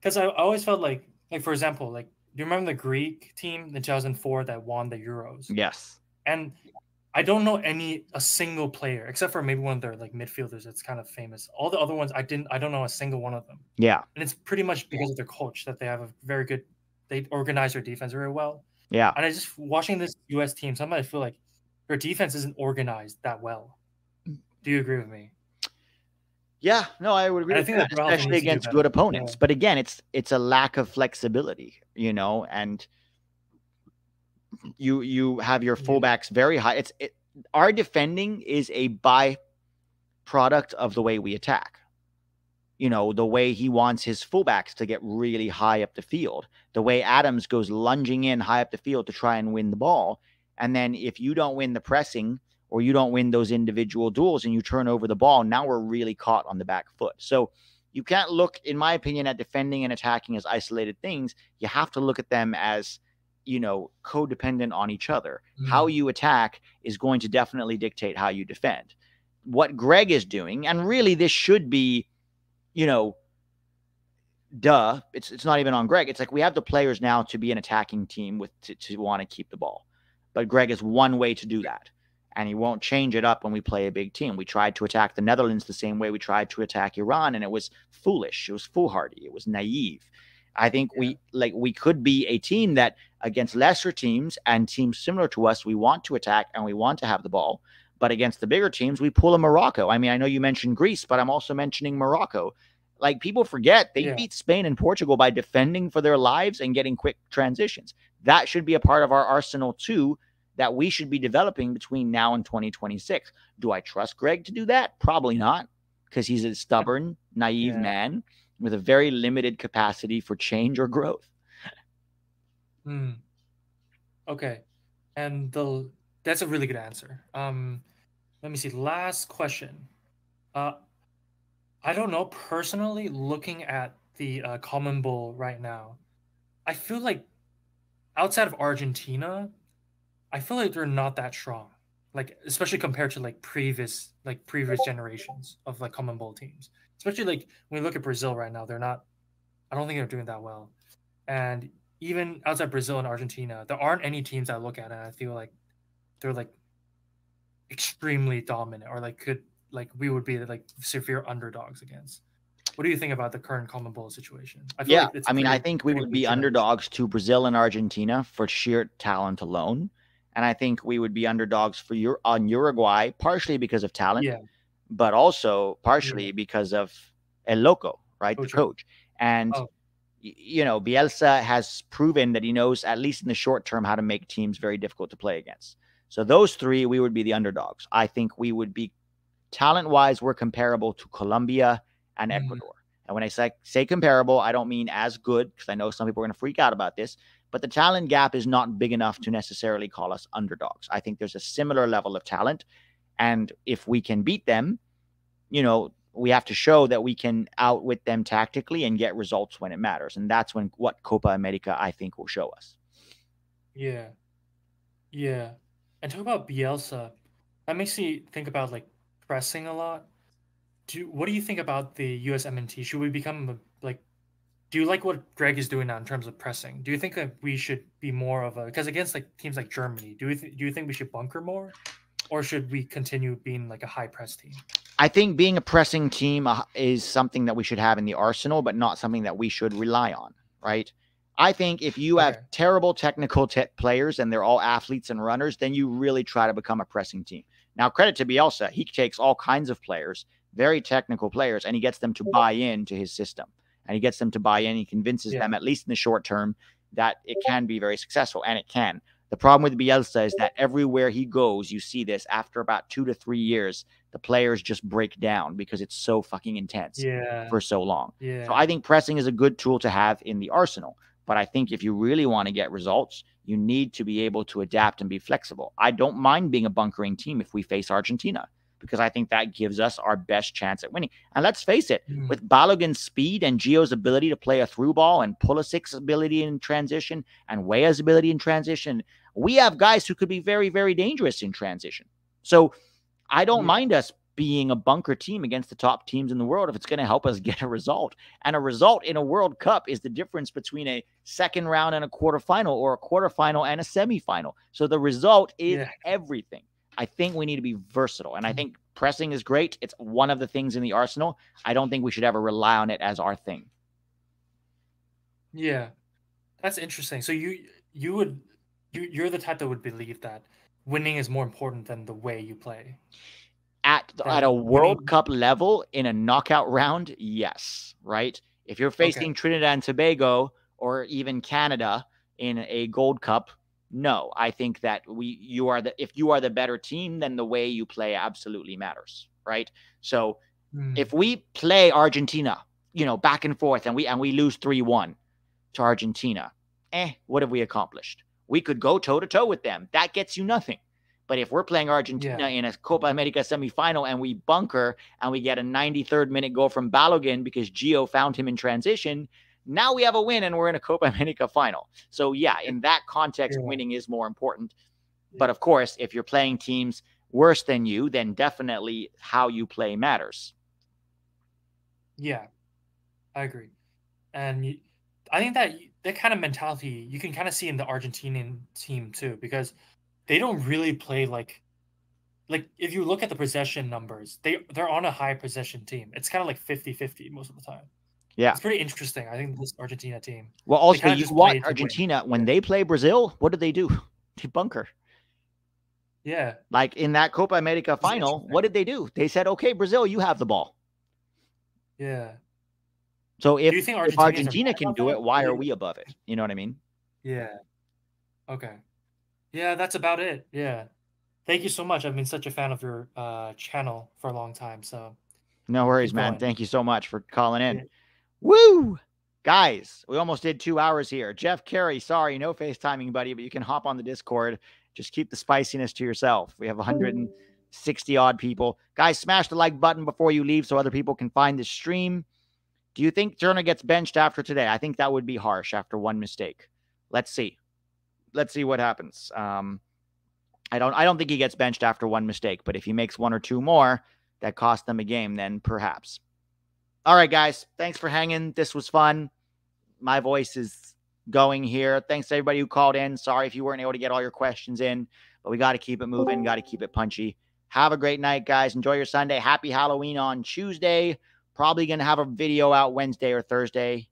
Because I, I always felt like like for example, like Do you remember the Greek team in 2004 that won the Euros? Yes. And I don't know any a single player except for maybe one of their like midfielders that's kind of famous. All the other ones I didn't I don't know a single one of them. Yeah. And it's pretty much because of their coach that they have a very good they organize their defense very well. Yeah. And I just watching this US team, sometimes I feel like their defense isn't organized that well. Mm. Do you agree with me? Yeah, no, I would agree. I think that, especially needs to do against good opponents. Yeah. But again, it's it's a lack of flexibility, you know, and you you have your fullbacks very high. It's it, our defending is a byproduct of the way we attack. You know, the way he wants his fullbacks to get really high up the field, the way Adams goes lunging in high up the field to try and win the ball. And then if you don't win the pressing or you don't win those individual duels and you turn over the ball, now we're really caught on the back foot. So you can't look, in my opinion, at defending and attacking as isolated things. You have to look at them as, you know, codependent on each other. How mm. you attack is going to definitely dictate how you defend. What Gregg is doing, and really this should be, you know, duh. It's it's not even on Gregg. It's like we have the players now to be an attacking team with to, to want to keep the ball. But Gregg is one way to do that. And he won't change it up when we play a big team. We tried to attack the Netherlands the same way we tried to attack Iran, and it was foolish. It was foolhardy. It was naive. I think we like we could be a team that against lesser teams and teams similar to us, we want to attack and we want to have the ball. But against the bigger teams, we pull a Morocco. I mean, I know you mentioned Greece, but I'm also mentioning Morocco. Like people forget they Yeah. beat Spain and Portugal by defending for their lives and getting quick transitions. That should be a part of our arsenal too that we should be developing between now and 2026. Do I trust Gregg to do that? Probably not, because he's a stubborn, naive Yeah. man with a very limited capacity for change or growth. Hmm. Okay. And the that's a really good answer. Um let me see. Last question. Uh I don't know personally looking at the uh, CONMEBOL right now. I feel like outside of Argentina, I feel like they're not that strong. Like especially compared to like previous like previous generations of like CONMEBOL teams. Especially like when we look at Brazil right now, they're not I don't think they're doing that well. And even outside Brazil and Argentina, there aren't any teams I look at and I feel like they're like extremely dominant or like could like we would be like severe underdogs against. What do you think about the current CONMEBOL situation? I feel Yeah, like it's I mean, I think we would be underdogs to Brazil and Argentina for sheer talent alone, and I think we would be underdogs for Ur- on Uruguay partially because of talent, Yeah. but also partially because of El Loco, right, the coach. And Oh. you know, Bielsa has proven that he knows at least in the short term how to make teams very difficult to play against. So those three, we would be the underdogs. I think we would be talent wise, we're comparable to Colombia and Mm-hmm. Ecuador. And when I say, say comparable, I don't mean as good because I know some people are going to freak out about this, but the talent gap is not big enough to necessarily call us underdogs. I think there's a similar level of talent. And if we can beat them, you know, we have to show that we can outwit them tactically and get results when it matters. And that's when what Copa America, I think, will show us. Yeah. Yeah. And talk about Bielsa. That makes me think about like pressing a lot. Do what do you think about the USMNT? Should we become like do you like what Gregg is doing now in terms of pressing? Do you think that we should be more of a because against like teams like Germany, do th- do you think we should bunker more, or should we continue being like a high press team? I think being a pressing team uh, is something that we should have in the arsenal, but not something that we should rely on, right? I think if you have terrible technical te- players and they're all athletes and runners, then you really try to become a pressing team. Now, credit to Bielsa, he takes all kinds of players, very technical players, and he gets them to buy into his system. And he gets them to buy in. He convinces them, at least in the short term, that it can be very successful, and it can. The problem with Bielsa is that everywhere he goes, you see this after about two to three years, the players just break down because it's so fucking intense Yeah. for so long. Yeah. So I think pressing is a good tool to have in the arsenal. But I think if you really want to get results, you need to be able to adapt and be flexible. I don't mind being a bunkering team if we face Argentina because I think that gives us our best chance at winning. And let's face it, Mm. with Balogun's speed and Gio's ability to play a through ball and Pulisic's ability in transition and Weah's ability in transition, we have guys who could be very, very dangerous in transition. So I don't mind us being a bunker team against the top teams in the world if it's going to help us get a result. And a result in a World Cup is the difference between a second round and a quarterfinal or a quarterfinal and a semifinal. So the result is Yeah. everything. I think we need to be versatile. Mm-hmm. And I think pressing is great. It's one of the things in the arsenal. I don't think we should ever rely on it as our thing. Yeah, that's interesting. So you you would you you're the type that would believe that winning is more important than the way you play. At at a World Cup level in a knockout round, yes, right? If you're facing Trinidad and Tobago or even Canada in a Gold Cup, no. I think that we you are the if you are the better team, then the way you play absolutely matters, right? So Hmm. if we play Argentina, you know, back and forth and we and we lose 3-1 to Argentina, eh, what have we accomplished? We could go toe to toe with them. That gets you nothing. But if we're playing Argentina in a Copa America semifinal and we bunker and we get a 93rd minute goal from Balogun because Gio found him in transition, now we have a win and we're in a Copa America final. So yeah, in that context, Yeah. winning is more important. But of course, if you're playing teams worse than you, then definitely how you play matters. Yeah, I agree, and you, I think that that kind of mentality you can kind of see in the Argentinian team too, because they don't really play like, like if you look at the possession numbers, they they're on a high possession team. It's kind of like 50-50 most of the time. Yeah. It's pretty interesting. I think this Argentina team. Well, also you watch. Argentina when they play Brazil, what do they do? They bunker. Yeah, Like in that Copa America final, what did they do? They said, "Okay, Brazil, you have the ball." yeah, So if, you think if Argentina can do it, why are we above it? You know what I mean? yeah. Okay. Yeah, that's about it. Yeah. Thank you so much. I've been such a fan of your uh, channel for a long time. So No worries, man. Thank you so much for calling in. Yeah. Woo! Guys, we almost did two hours here. Jeff Carey, sorry, no FaceTiming, buddy, but you can hop on the Discord. Just keep the spiciness to yourself. We have 160 odd people. Guys, smash the like button before you leave so other people can find the stream. Do you think Turner gets benched after today? I think that would be harsh after one mistake. Let's see. Let's see what happens. Um, I don't I don't think he gets benched after one mistake, but if he makes one or two more that cost them a game, then perhaps. All right, guys. Thanks for hanging. This was fun. My voice is going here. Thanks to everybody who called in. Sorry if you weren't able to get all your questions in, but we got to keep it moving, got to keep it punchy. Have a great night, guys. Enjoy your Sunday. Happy Halloween on Tuesday. Probably going to have a video out Wednesday or Thursday.